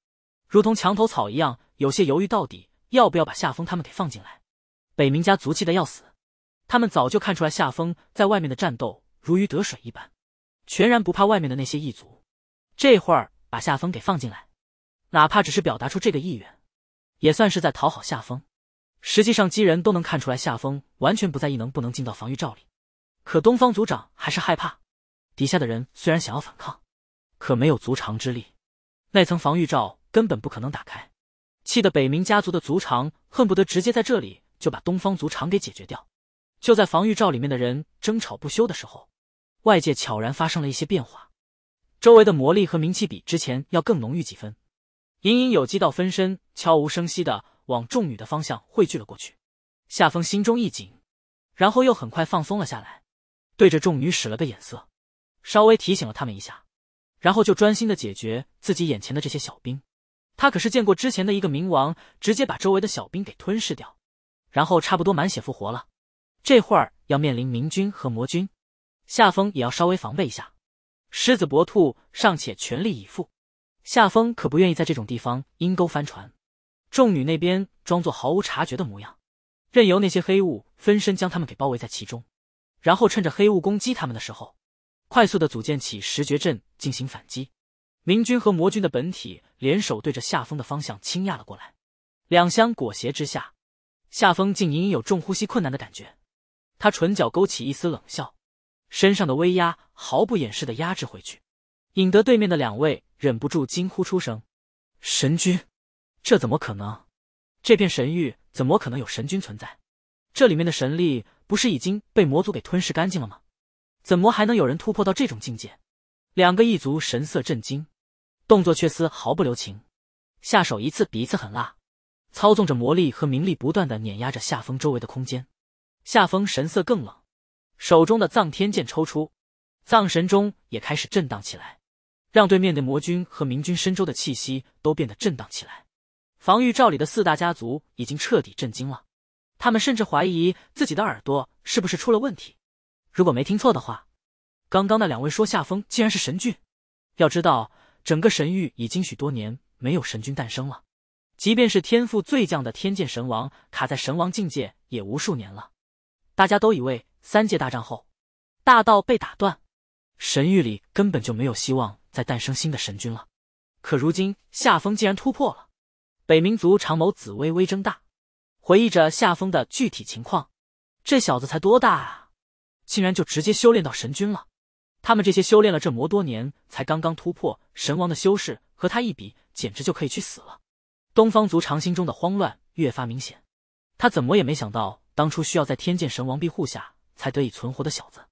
如同墙头草一样，有些犹豫到底要不要把夏风他们给放进来。北冥家族气得要死，他们早就看出来夏风在外面的战斗如鱼得水一般，全然不怕外面的那些异族。这会儿把夏风给放进来，哪怕只是表达出这个意愿，也算是在讨好夏风。实际上，几人都能看出来，夏风完全不在意能不能进到防御罩里。可东方族长还是害怕，底下的人虽然想要反抗，可没有族长之力，那层防御罩根本不可能打开。气得北冥家族的族长恨不得直接在这里就把东方族长给解决掉。就在防御罩里面的人争吵不休的时候，外界悄然发生了一些变化，周围的魔力和名气比之前要更浓郁几分，隐隐有几道分身悄无声息的往众女的方向汇聚了过去。夏风心中一紧，然后又很快放松了下来。对着众女使了个眼色，稍微提醒了他们一下，然后就专心的解决自己眼前的这些小兵。他可是见过之前的一个冥王，直接把周围的小兵给吞噬掉，然后差不多满血复活了。这会儿要面临明君和魔君，夏风也要稍微防备一下。狮子搏兔尚且全力以赴，夏风可不愿意在这种地方阴沟翻船。众女那边装作毫无察觉的模样，任由那些黑雾分身将他们给包围在其中，然后趁着黑雾攻击他们的时候，快速的组建起十绝阵进行反击。明军和魔军的本体联手对着夏风的方向倾压了过来，两相裹挟之下，夏风竟隐隐有重呼吸困难的感觉。他唇角勾起一丝冷笑，身上的威压毫不掩饰的压制回去，引得对面的两位忍不住惊呼出声：“神君！”这怎么可能？这片神域怎么可能有神君存在？这里面的神力不是已经被魔族给吞噬干净了吗？怎么还能有人突破到这种境界？两个异族神色震惊，动作却丝毫不留情，下手一次比一次狠辣，操纵着魔力和名力，不断的碾压着夏风周围的空间。夏风神色更冷，手中的藏天剑抽出，藏神中也开始震荡起来，让对面的魔君和明君身周的气息都变得震荡起来。防御罩里的四大家族已经彻底震惊了，他们甚至怀疑自己的耳朵是不是出了问题。如果没听错的话，刚刚那两位说夏风竟然是神君。要知道，整个神域已经许多年没有神君诞生了，即便是天赋最强的天剑神王卡在神王境界也无数年了。大家都以为三界大战后，大道被打断，神域里根本就没有希望再诞生新的神君了。可如今夏风竟然突破了。北冥族长眸紫微微睁大，回忆着夏风的具体情况。这小子才多大啊，竟然就直接修炼到神君了！他们这些修炼了这么多年才刚刚突破神王的修士，和他一比，简直就可以去死了。东方族长心中的慌乱越发明显，他怎么也没想到，当初需要在天剑神王庇护下才得以存活的小子，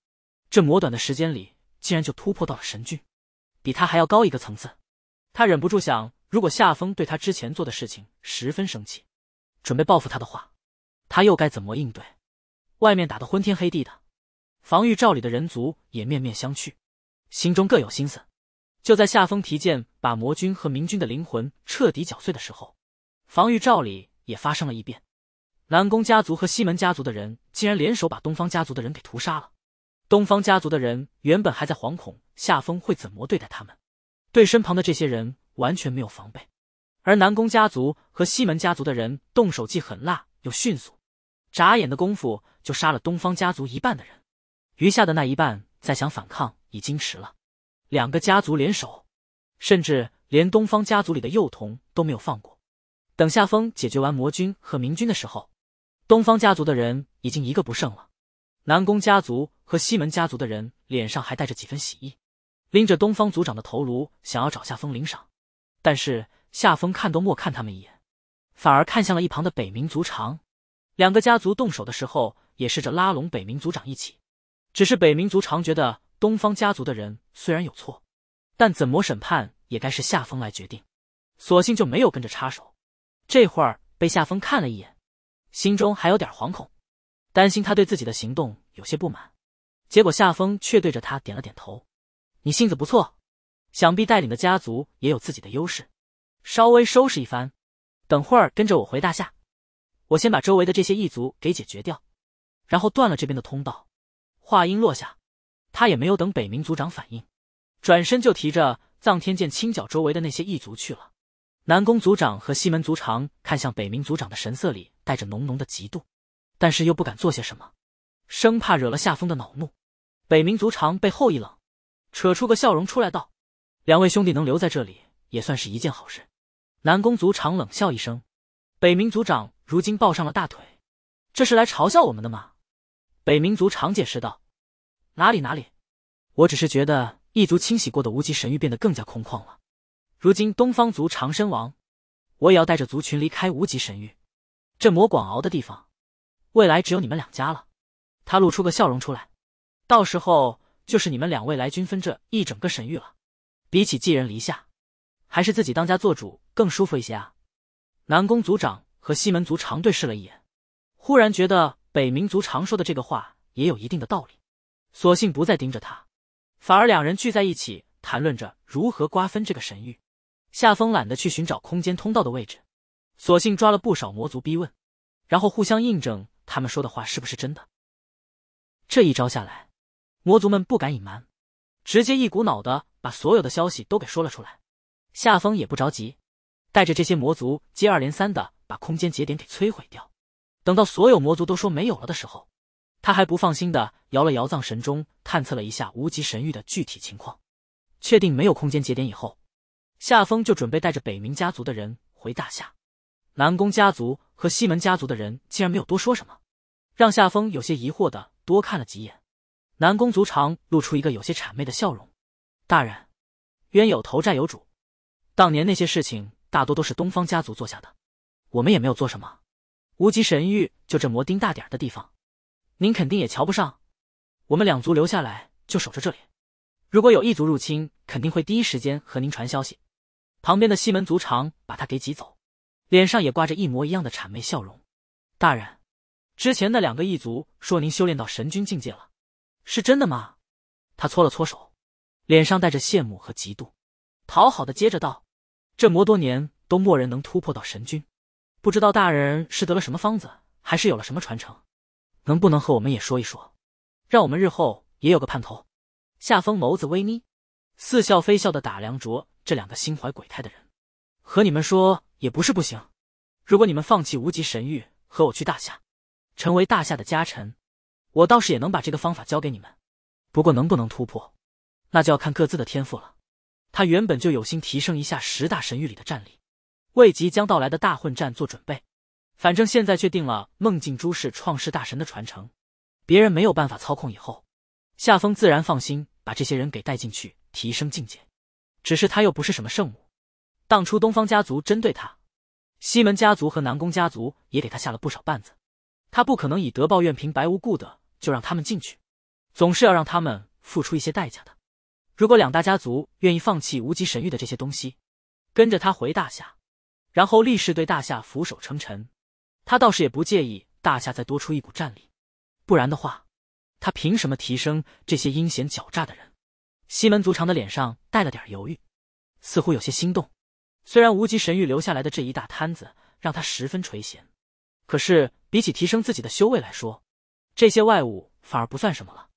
这么短的时间里竟然就突破到了神君，比他还要高一个层次。他忍不住想。如果夏风对他之前做的事情十分生气，准备报复他的话，他又该怎么应对？外面打得昏天黑地的，防御罩里的人族也面面相觑，心中各有心思。就在夏风提剑把魔君和明君的灵魂彻底搅碎的时候，防御罩里也发生了异变。南宫家族和西门家族的人竟然联手把东方家族的人给屠杀了。东方家族的人原本还在惶恐夏风会怎么对待他们，对身旁的这些人。完全没有防备，而南宫家族和西门家族的人动手既狠辣又迅速，眨眼的功夫就杀了东方家族一半的人，余下的那一半再想反抗已经迟了。两个家族联手，甚至连东方家族里的幼童都没有放过。等夏风解决完魔君和明君的时候，东方家族的人已经一个不剩了。南宫家族和西门家族的人脸上还带着几分喜意，拎着东方族长的头颅想要找夏风领赏。但是夏风看都莫看他们一眼，反而看向了一旁的北冥族长。两个家族动手的时候，也试着拉拢北冥族长一起。只是北冥族长觉得东方家族的人虽然有错，但怎么审判也该是夏风来决定，索性就没有跟着插手。这会儿被夏风看了一眼，心中还有点惶恐，担心他对自己的行动有些不满。结果夏风却对着他点了点头：“你性子不错。”想必带领的家族也有自己的优势，稍微收拾一番，等会儿跟着我回大夏，我先把周围的这些异族给解决掉，然后断了这边的通道。话音落下，他也没有等北冥族长反应，转身就提着藏天剑清剿周围的那些异族去了。南宫族长和西门族长看向北冥族长的神色里带着浓浓的嫉妒，但是又不敢做些什么，生怕惹了夏风的恼怒。北冥族长背后一冷，扯出个笑容出来道。两位兄弟能留在这里也算是一件好事。南宫族长冷笑一声：“北冥族长如今抱上了大腿，这是来嘲笑我们的吗？”北冥族长解释道：“哪里哪里，我只是觉得异族清洗过的无极神域变得更加空旷了。如今东方族长身亡，我也要带着族群离开无极神域。这魔广敖的地方，未来只有你们两家了。”他露出个笑容出来：“到时候就是你们两位来均分这一整个神域了。”比起寄人篱下，还是自己当家做主更舒服一些啊！南宫族长和西门族长对视了一眼，忽然觉得北冥族长说的这个话也有一定的道理，索性不再盯着他，反而两人聚在一起谈论着如何瓜分这个神域。夏风懒得去寻找空间通道的位置，索性抓了不少魔族逼问，然后互相印证他们说的话是不是真的。这一招下来，魔族们不敢隐瞒，直接一股脑的。把所有的消息都给说了出来，夏风也不着急，带着这些魔族接二连三的把空间节点给摧毁掉。等到所有魔族都说没有了的时候，他还不放心的摇了摇藏神钟，探测了一下无极神域的具体情况，确定没有空间节点以后，夏风就准备带着北冥家族的人回大夏。南宫家族和西门家族的人竟然没有多说什么，让夏风有些疑惑的多看了几眼。南宫族长露出一个有些谄媚的笑容：“大人，冤有头债有主，当年那些事情大多都是东方家族做下的，我们也没有做什么。无极神域就这摩丁大点的地方，您肯定也瞧不上。我们两族留下来就守着这里，如果有异族入侵，肯定会第一时间和您传消息。”旁边的西门族长把他给挤走。脸上也挂着一模一样的谄媚笑容。大人，之前那两个异族说您修炼到神君境界了，是真的吗？他搓了搓手，脸上带着羡慕和嫉妒，讨好的接着道：“这么多年都没人能突破到神君，不知道大人是得了什么方子，还是有了什么传承？能不能和我们也说一说，让我们日后也有个盼头？”夏风眸子微眯，似笑非笑的打量着这两个心怀鬼胎的人，和你们说。也不是不行，如果你们放弃无极神域，和我去大夏，成为大夏的家臣，我倒是也能把这个方法教给你们。不过能不能突破，那就要看各自的天赋了。他原本就有心提升一下十大神域里的战力，为即将到来的大混战做准备。反正现在确定了梦境诸世创世大神的传承，别人没有办法操控以后，夏风自然放心把这些人给带进去提升境界。只是他又不是什么圣母。当初东方家族针对他，西门家族和南宫家族也给他下了不少绊子，他不可能以德报怨，平白无故的就让他们进去，总是要让他们付出一些代价的。如果两大家族愿意放弃无极神域的这些东西，跟着他回大夏，然后立誓对大夏俯首称臣，他倒是也不介意大夏再多出一股战力。不然的话，他凭什么提升这些阴险狡诈的人？西门族长的脸上带了点犹豫，似乎有些心动。虽然无极神域留下来的这一大摊子让他十分垂涎，可是比起提升自己的修为来说，这些外物反而不算什么了。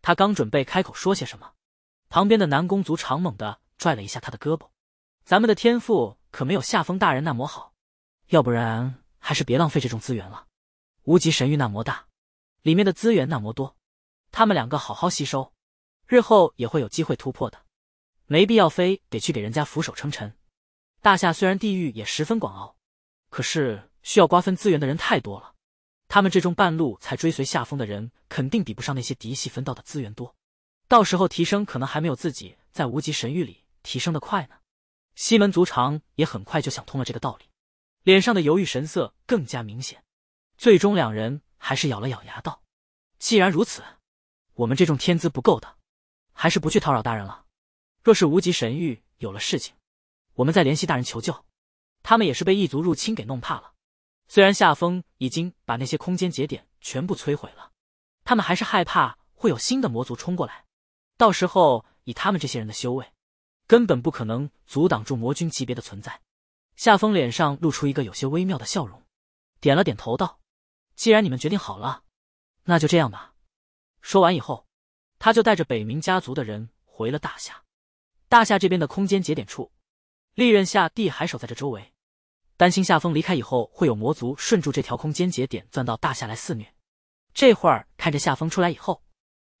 他刚准备开口说些什么，旁边的南宫族长猛地拽了一下他的胳膊：“咱们的天赋可没有夏风大人那么好，要不然还是别浪费这种资源了。无极神域那么大，里面的资源那么多，他们两个好好吸收，日后也会有机会突破的，没必要非得去给人家俯首称臣。”大夏虽然地域也十分广袤，可是需要瓜分资源的人太多了。他们这种半路才追随夏风的人，肯定比不上那些嫡系分到的资源多。到时候提升可能还没有自己在无极神域里提升的快呢。西门族长也很快就想通了这个道理，脸上的犹豫神色更加明显。最终，两人还是咬了咬牙道：“既然如此，我们这种天资不够的，还是不去叨扰大人了。若是无极神域有了事情，”我们再联系大人求救，他们也是被异族入侵给弄怕了。虽然夏风已经把那些空间节点全部摧毁了，他们还是害怕会有新的魔族冲过来。到时候以他们这些人的修为，根本不可能阻挡住魔君级别的存在。夏风脸上露出一个有些微妙的笑容，点了点头道：“既然你们决定好了，那就这样吧。”说完以后，他就带着北冥家族的人回了大夏。大夏这边的空间节点处。利刃下帝还守在这周围，担心夏风离开以后会有魔族顺住这条空间节点钻到大夏来肆虐。这会儿看着夏风出来以后，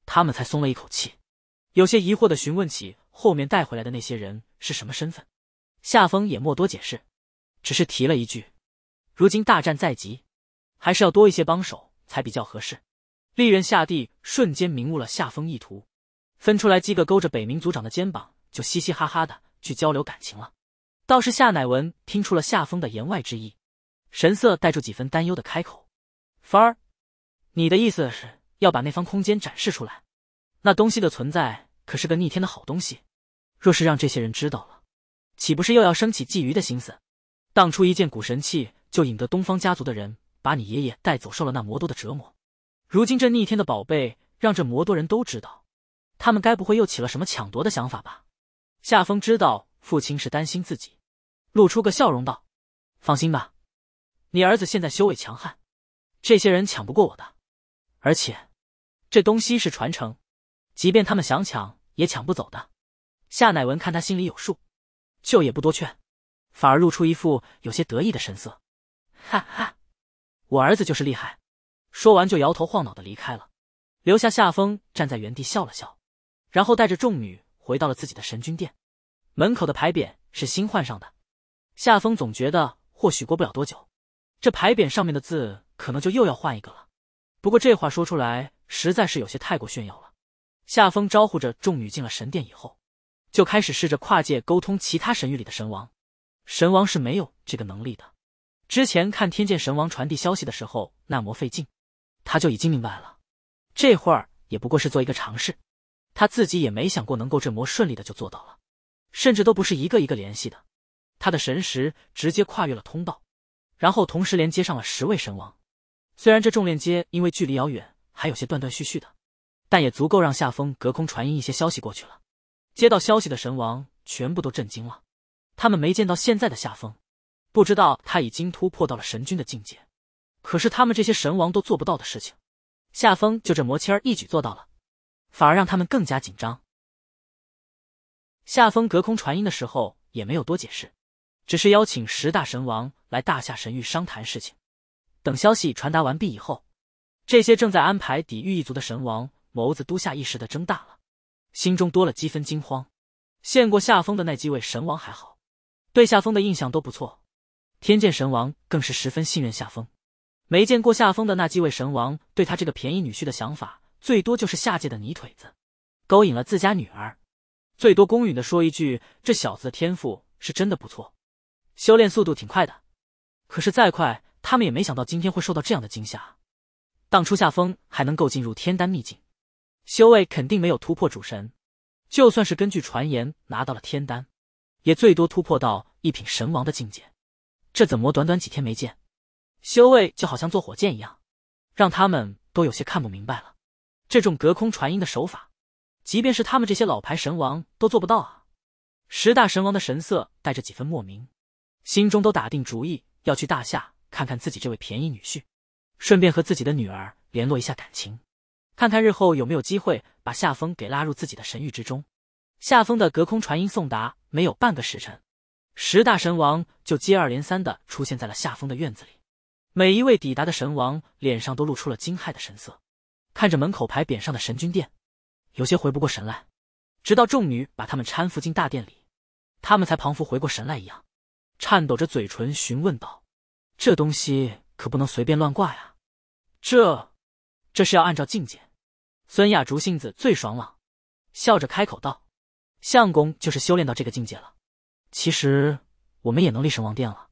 他们才松了一口气，有些疑惑的询问起后面带回来的那些人是什么身份。夏风也莫多解释，只是提了一句：“如今大战在即，还是要多一些帮手才比较合适。”利刃下帝瞬间明悟了夏风意图，分出来几个勾着北冥族长的肩膀，就嘻嘻哈哈的去交流感情了。倒是夏乃文听出了夏风的言外之意，神色带着几分担忧的开口：“凡儿，你的意思是要把那方空间展示出来？那东西的存在可是个逆天的好东西，若是让这些人知道了，岂不是又要生起觊觎的心思？当初一件古神器就引得东方家族的人把你爷爷带走，受了那魔多的折磨。如今这逆天的宝贝让这魔多人都知道，他们该不会又起了什么抢夺的想法吧？”夏风知道父亲是担心自己。露出个笑容道：“放心吧，你儿子现在修为强悍，这些人抢不过我的。而且，这东西是传承，即便他们想抢，也抢不走的。”夏乃文看他心里有数，就也不多劝，反而露出一副有些得意的神色。哈哈，我儿子就是厉害。说完就摇头晃脑的离开了，留下夏风站在原地笑了笑，然后带着众女回到了自己的神君殿。门口的牌匾是新换上的，夏风总觉得或许过不了多久，这牌匾上面的字可能就又要换一个了。不过这话说出来实在是有些太过炫耀了。夏风招呼着众女进了神殿以后，就开始试着跨界沟通其他神域里的神王。神王是没有这个能力的。之前看天剑神王传递消息的时候那么费劲，他就已经明白了。这会儿也不过是做一个尝试，他自己也没想过能够这么顺利的就做到了，甚至都不是一个一个联系的，他的神识直接跨越了通道，然后同时连接上了十位神王。虽然这重链接因为距离遥远还有些断断续续的。但也足够让夏风隔空传音一些消息过去了。接到消息的神王全部都震惊了，他们没见到现在的夏风，不知道他已经突破到了神君的境界。可是他们这些神王都做不到的事情，夏风就这魔签一举做到了，反而让他们更加紧张。夏风隔空传音的时候也没有多解释，只是邀请十大神王来大夏神域商谈事情。等消息传达完毕以后，这些正在安排抵御一族的神王。眸子都下意识的睁大了，心中多了几分惊慌。见过夏风的那几位神王还好，对夏风的印象都不错。天剑神王更是十分信任夏风。没见过夏风的那几位神王，对他这个便宜女婿的想法，最多就是下界的泥腿子，勾引了自家女儿，最多公允的说一句：这小子的天赋是真的不错，修炼速度挺快的。可是再快，他们也没想到今天会受到这样的惊吓。当初夏风还能够进入天丹秘境。修为肯定没有突破主神，就算是根据传言拿到了天丹，也最多突破到一品神王的境界。这怎么短短几天没见，修为就好像坐火箭一样，让他们都有些看不明白了。这种隔空传音的手法，即便是他们这些老牌神王都做不到啊！十大神王的神色带着几分莫名，心中都打定主意要去大夏看看自己这位便宜女婿，顺便和自己的女儿联络一下感情。看看日后有没有机会把夏风给拉入自己的神域之中。夏风的隔空传音送达，没有半个时辰，十大神王就接二连三的出现在了夏风的院子里。每一位抵达的神王脸上都露出了惊骇的神色，看着门口牌匾上的神君殿，有些回不过神来。直到众女把他们搀扶进大殿里，他们才彷佛回过神来一样，颤抖着嘴唇询问道：“这东西可不能随便乱挂呀，这……”这是要按照境界。孙雅竹性子最爽朗，笑着开口道：“相公就是修炼到这个境界了。其实我们也能立神王殿了，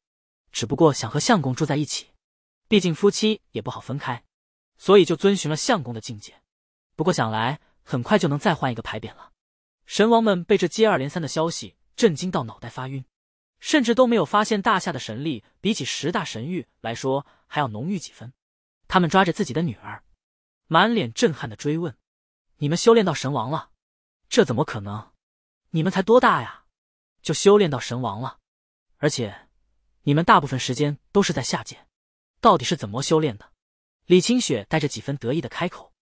只不过想和相公住在一起，毕竟夫妻也不好分开，所以就遵循了相公的境界。不过想来很快就能再换一个牌匾了。”神王们被这接二连三的消息震惊到脑袋发晕，甚至都没有发现大夏的神力比起十大神域来说还要浓郁几分。他们抓着自己的女儿。满脸震撼的追问：“你们修炼到神王了？这怎么可能？你们才多大呀，就修炼到神王了？而且你们大部分时间都是在下界，到底是怎么修炼的？”李清雪带着几分得意的开口：“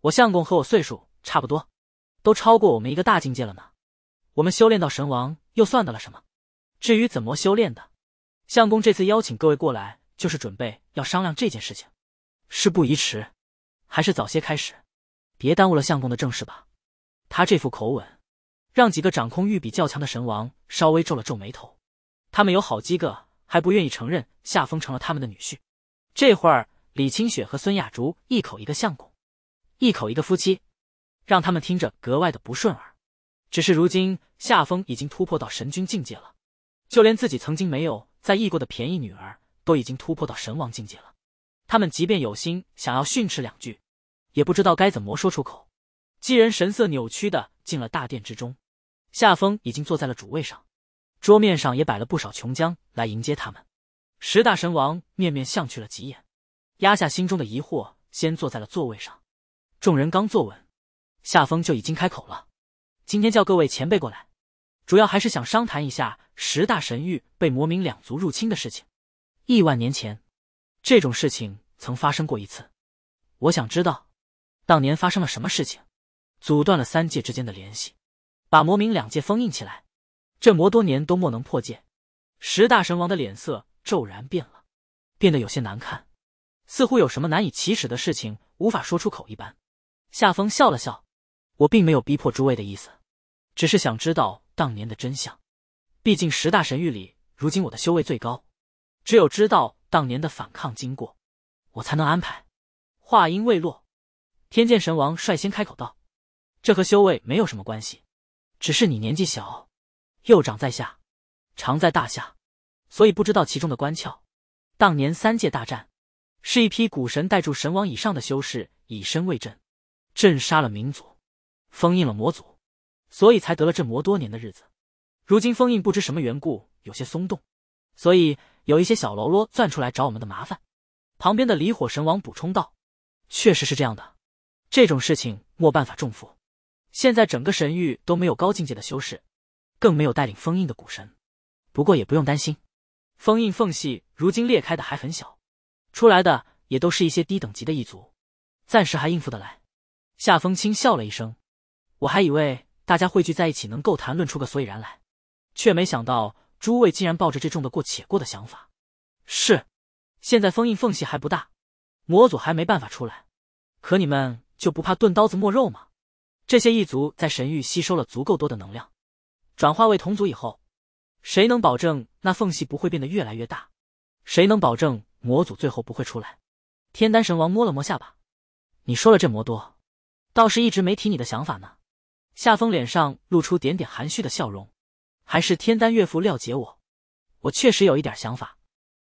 我相公和我岁数差不多，都超过我们一个大境界了呢。我们修炼到神王又算得了什么？至于怎么修炼的，相公这次邀请各位过来，就是准备要商量这件事情。事不宜迟。”还是早些开始，别耽误了相公的正事吧。他这副口吻，让几个掌控欲比较强的神王稍微皱了皱眉头。他们有好几个还不愿意承认夏风成了他们的女婿。这会儿，李清雪和孙雅竹一口一个相公，一口一个夫妻，让他们听着格外的不顺耳。只是如今夏风已经突破到神君境界了，就连自己曾经没有在意过的便宜女儿，都已经突破到神王境界了。他们即便有心想要训斥两句。也不知道该怎么说出口，几人神色扭曲的进了大殿之中。夏风已经坐在了主位上，桌面上也摆了不少琼浆来迎接他们。十大神王面面相觑了几眼，压下心中的疑惑，先坐在了座位上。众人刚坐稳，夏风就已经开口了：“今天叫各位前辈过来，主要还是想商谈一下十大神域被魔冥两族入侵的事情。亿万年前，这种事情曾发生过一次，我想知道。”当年发生了什么事情，阻断了三界之间的联系，把魔冥两界封印起来？这魔多年都莫能破戒。十大神王的脸色骤然变了，变得有些难看，似乎有什么难以启齿的事情无法说出口一般。夏风笑了笑：“我并没有逼迫诸位的意思，只是想知道当年的真相。毕竟十大神域里，如今我的修为最高，只有知道当年的反抗经过，我才能安排。”话音未落，天剑神王率先开口道：“这和修为没有什么关系，只是你年纪小，幼长在下。”常在大夏，所以不知道其中的关窍。当年三界大战，是一批古神带住神王以上的修士以身为阵，镇杀了民族，封印了魔祖，所以才得了这魔多年的日子。如今封印不知什么缘故有些松动，所以有一些小喽啰钻出来找我们的麻烦。旁边的离火神王补充道：“确实是这样的，这种事情没办法重负。现在整个神域都没有高境界的修士，更没有带领封印的古神。”不过也不用担心，封印缝隙如今裂开的还很小，出来的也都是一些低等级的异族，暂时还应付得来。夏风轻笑了一声，我还以为大家汇聚在一起能够谈论出个所以然来，却没想到诸位竟然抱着这种的过且过的想法。是，现在封印缝隙还不大，魔祖还没办法出来，可你们就不怕钝刀子没肉吗？这些异族在神域吸收了足够多的能量，转化为同族以后。谁能保证那缝隙不会变得越来越大？谁能保证魔祖最后不会出来？天丹神王摸了摸下巴，你说了这么多，倒是一直没提你的想法呢。夏风脸上露出点点含蓄的笑容，还是天丹岳父谅解我，我确实有一点想法。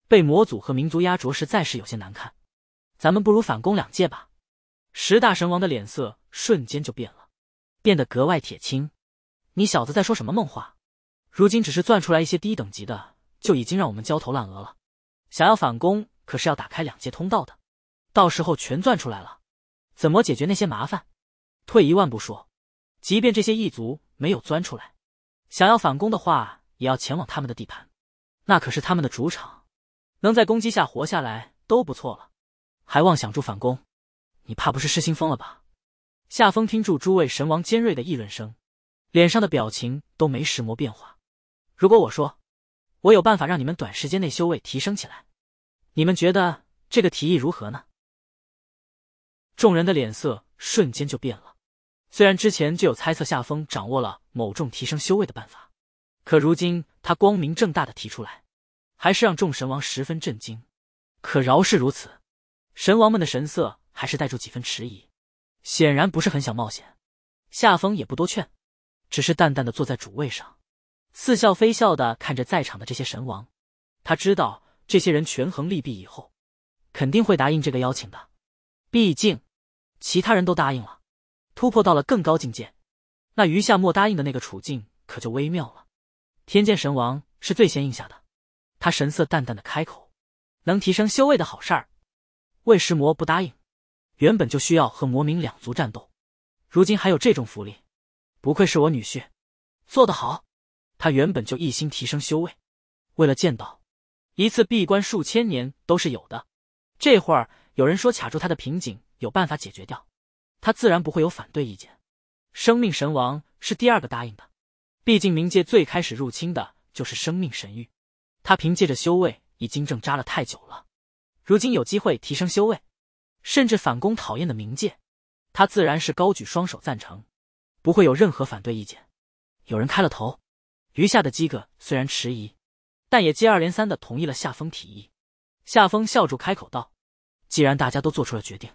被魔祖和民族压着，实在是有些难看。咱们不如反攻两界吧。十大神王的脸色瞬间就变了，变得格外铁青。你小子在说什么梦话？如今只是钻出来一些低等级的，就已经让我们焦头烂额了。想要反攻，可是要打开两界通道的，到时候全钻出来了，怎么解决那些麻烦？退一万步说，即便这些异族没有钻出来，想要反攻的话，也要前往他们的地盘，那可是他们的主场，能在攻击下活下来都不错了，还妄想住反攻，你怕不是失心疯了吧？夏风听住诸位神王尖锐的议论声，脸上的表情都没石魔变化。如果我说，我有办法让你们短时间内修为提升起来，你们觉得这个提议如何呢？众人的脸色瞬间就变了。虽然之前就有猜测夏风掌握了某种提升修为的办法，可如今他光明正大的提出来，还是让众神王十分震惊。可饶是如此，神王们的神色还是带住几分迟疑，显然不是很想冒险。夏风也不多劝，只是淡淡的坐在主位上。似笑非笑的看着在场的这些神王，他知道这些人权衡利弊以后，肯定会答应这个邀请的。毕竟，其他人都答应了，突破到了更高境界，那余下莫答应的那个处境可就微妙了。天剑神王是最先应下的，他神色淡淡的开口：“能提升修为的好事儿，为石魔不答应？原本就需要和魔冥两族战斗，如今还有这种福利，不愧是我女婿，做得好。”他原本就一心提升修为，为了剑道一次闭关数千年都是有的。这会儿有人说卡住他的瓶颈，有办法解决掉，他自然不会有反对意见。生命神王是第二个答应的，毕竟冥界最开始入侵的就是生命神域，他凭借着修为已经挣扎了太久了，如今有机会提升修为，甚至反攻讨厌的冥界，他自然是高举双手赞成，不会有任何反对意见。有人开了头。余下的几个虽然迟疑，但也接二连三的同意了夏风提议。夏风笑住开口道：“既然大家都做出了决定，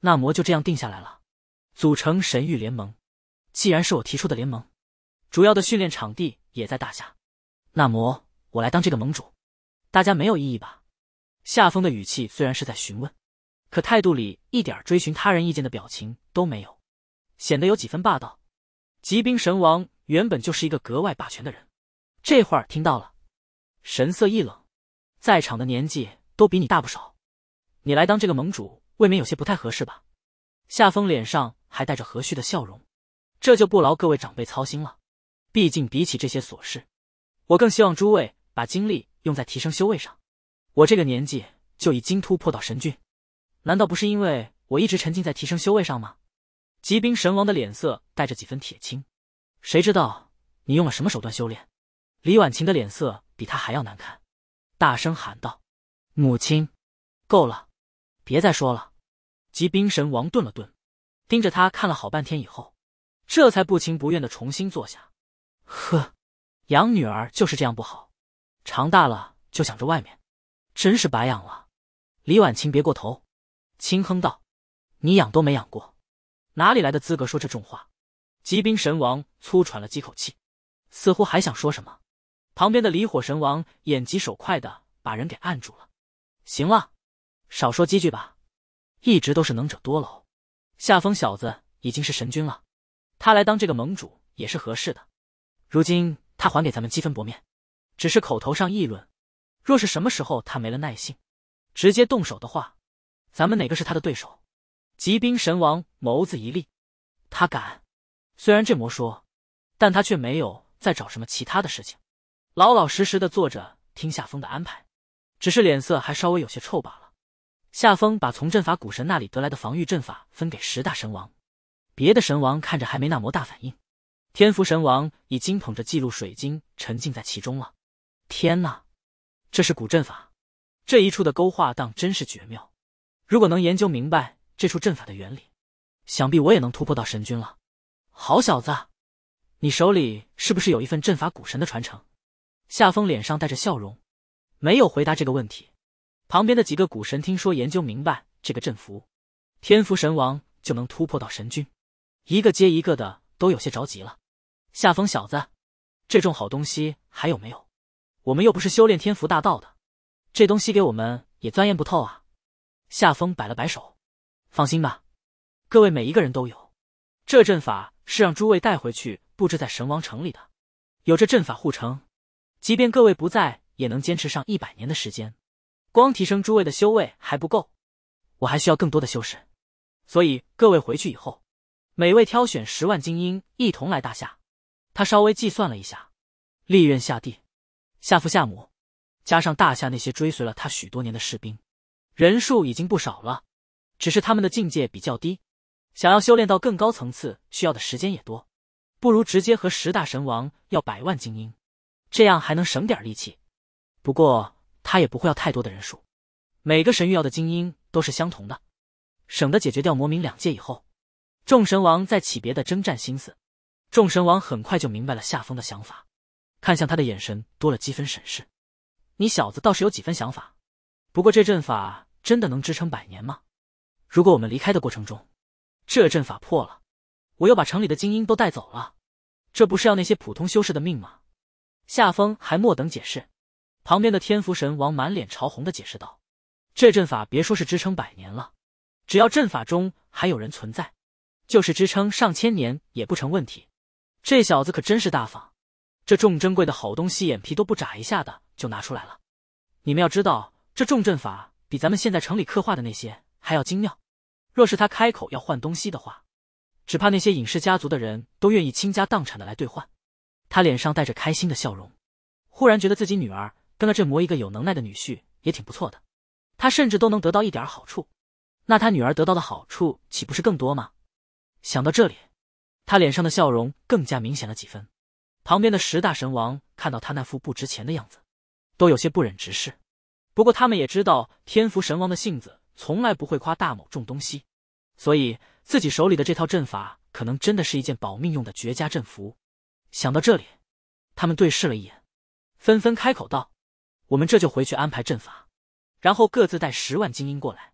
那魔就这样定下来了，组成神域联盟。既然是我提出的联盟，主要的训练场地也在大夏，那么我来当这个盟主，大家没有异议吧？”夏风的语气虽然是在询问，可态度里一点追寻他人意见的表情都没有，显得有几分霸道。极冰神王。原本就是一个格外霸权的人，这会儿听到了，神色一冷，在场的年纪都比你大不少，你来当这个盟主，未免有些不太合适吧？夏风脸上还带着和煦的笑容，这就不劳各位长辈操心了。毕竟比起这些琐事，我更希望诸位把精力用在提升修为上。我这个年纪就已经突破到神君，难道不是因为我一直沉浸在提升修为上吗？极冰神王的脸色带着几分铁青。谁知道你用了什么手段修炼？李婉晴的脸色比他还要难看，大声喊道：“母亲，够了，别再说了。”极冰神王顿了顿，盯着他看了好半天以后，这才不情不愿的重新坐下。呵，养女儿就是这样不好，长大了就想着外面，真是白养了。李婉晴别过头，轻哼道：“你养都没养过，哪里来的资格说这种话？”极冰神王粗喘了几口气，似乎还想说什么。旁边的离火神王眼疾手快的把人给按住了。行了，少说几句吧。一直都是能者多劳，夏风小子已经是神君了，他来当这个盟主也是合适的。如今他还给咱们积分薄面，只是口头上议论。若是什么时候他没了耐性，直接动手的话，咱们哪个是他的对手？极冰神王眸子一立，他敢。虽然这么说，但他却没有再找什么其他的事情，老老实实的坐着听夏风的安排，只是脸色还稍微有些臭罢了。夏风把从阵法古神那里得来的防御阵法分给十大神王，别的神王看着还没那么大反应，天福神王已经捧着记录水晶沉浸在其中了。天哪，这是古阵法，这一处的勾画当真是绝妙。如果能研究明白这处阵法的原理，想必我也能突破到神君了。好小子，你手里是不是有一份阵法古神的传承？夏风脸上带着笑容，没有回答这个问题。旁边的几个古神听说研究明白这个阵符，天符神王就能突破到神君，一个接一个的都有些着急了。夏风小子，这种好东西还有没有？我们又不是修炼天符大道的，这东西给我们也钻研不透啊。夏风摆了摆手，放心吧，各位每一个人都有。这阵法是让诸位带回去布置在神王城里的，有这阵法护城，即便各位不在，也能坚持上一百年的时间。光提升诸位的修为还不够，我还需要更多的修士，所以各位回去以后，每位挑选十万精英一同来大夏。他稍微计算了一下，历任夏帝、夏父、夏母，加上大夏那些追随了他许多年的士兵，人数已经不少了。只是他们的境界比较低，想要修炼到更高层次，需要的时间也多，不如直接和十大神王要百万精英，这样还能省点力气。不过。他也不会要太多的人数，每个神域要的精英都是相同的，省得解决掉魔冥两界以后，众神王再起别的征战心思。众神王很快就明白了夏风的想法，看向他的眼神多了几分审视。你小子倒是有几分想法，不过这阵法真的能支撑百年吗？如果我们离开的过程中，这阵法破了，我又把城里的精英都带走了，这不是要那些普通修士的命吗？夏风还莫等解释。旁边的天福神王满脸潮红的解释道：“这阵法别说是支撑百年了，只要阵法中还有人存在，就是支撑上千年也不成问题。这小子可真是大方，这重珍贵的好东西，眼皮都不眨一下的就拿出来了。你们要知道，这重阵法比咱们现在城里刻画的那些还要精妙。若是他开口要换东西的话，只怕那些隐世家族的人都愿意倾家荡产的来兑换。”他脸上带着开心的笑容，忽然觉得自己女儿。跟了这魔一个有能耐的女婿也挺不错的，他甚至都能得到一点好处，那他女儿得到的好处岂不是更多吗？想到这里，他脸上的笑容更加明显了几分。旁边的十大神王看到他那副不值钱的样子，都有些不忍直视。不过他们也知道天福神王的性子从来不会夸大某重东西，所以自己手里的这套阵法可能真的是一件保命用的绝佳阵符。想到这里，他们对视了一眼，纷纷开口道。我们这就回去安排阵法，然后各自带十万精英过来。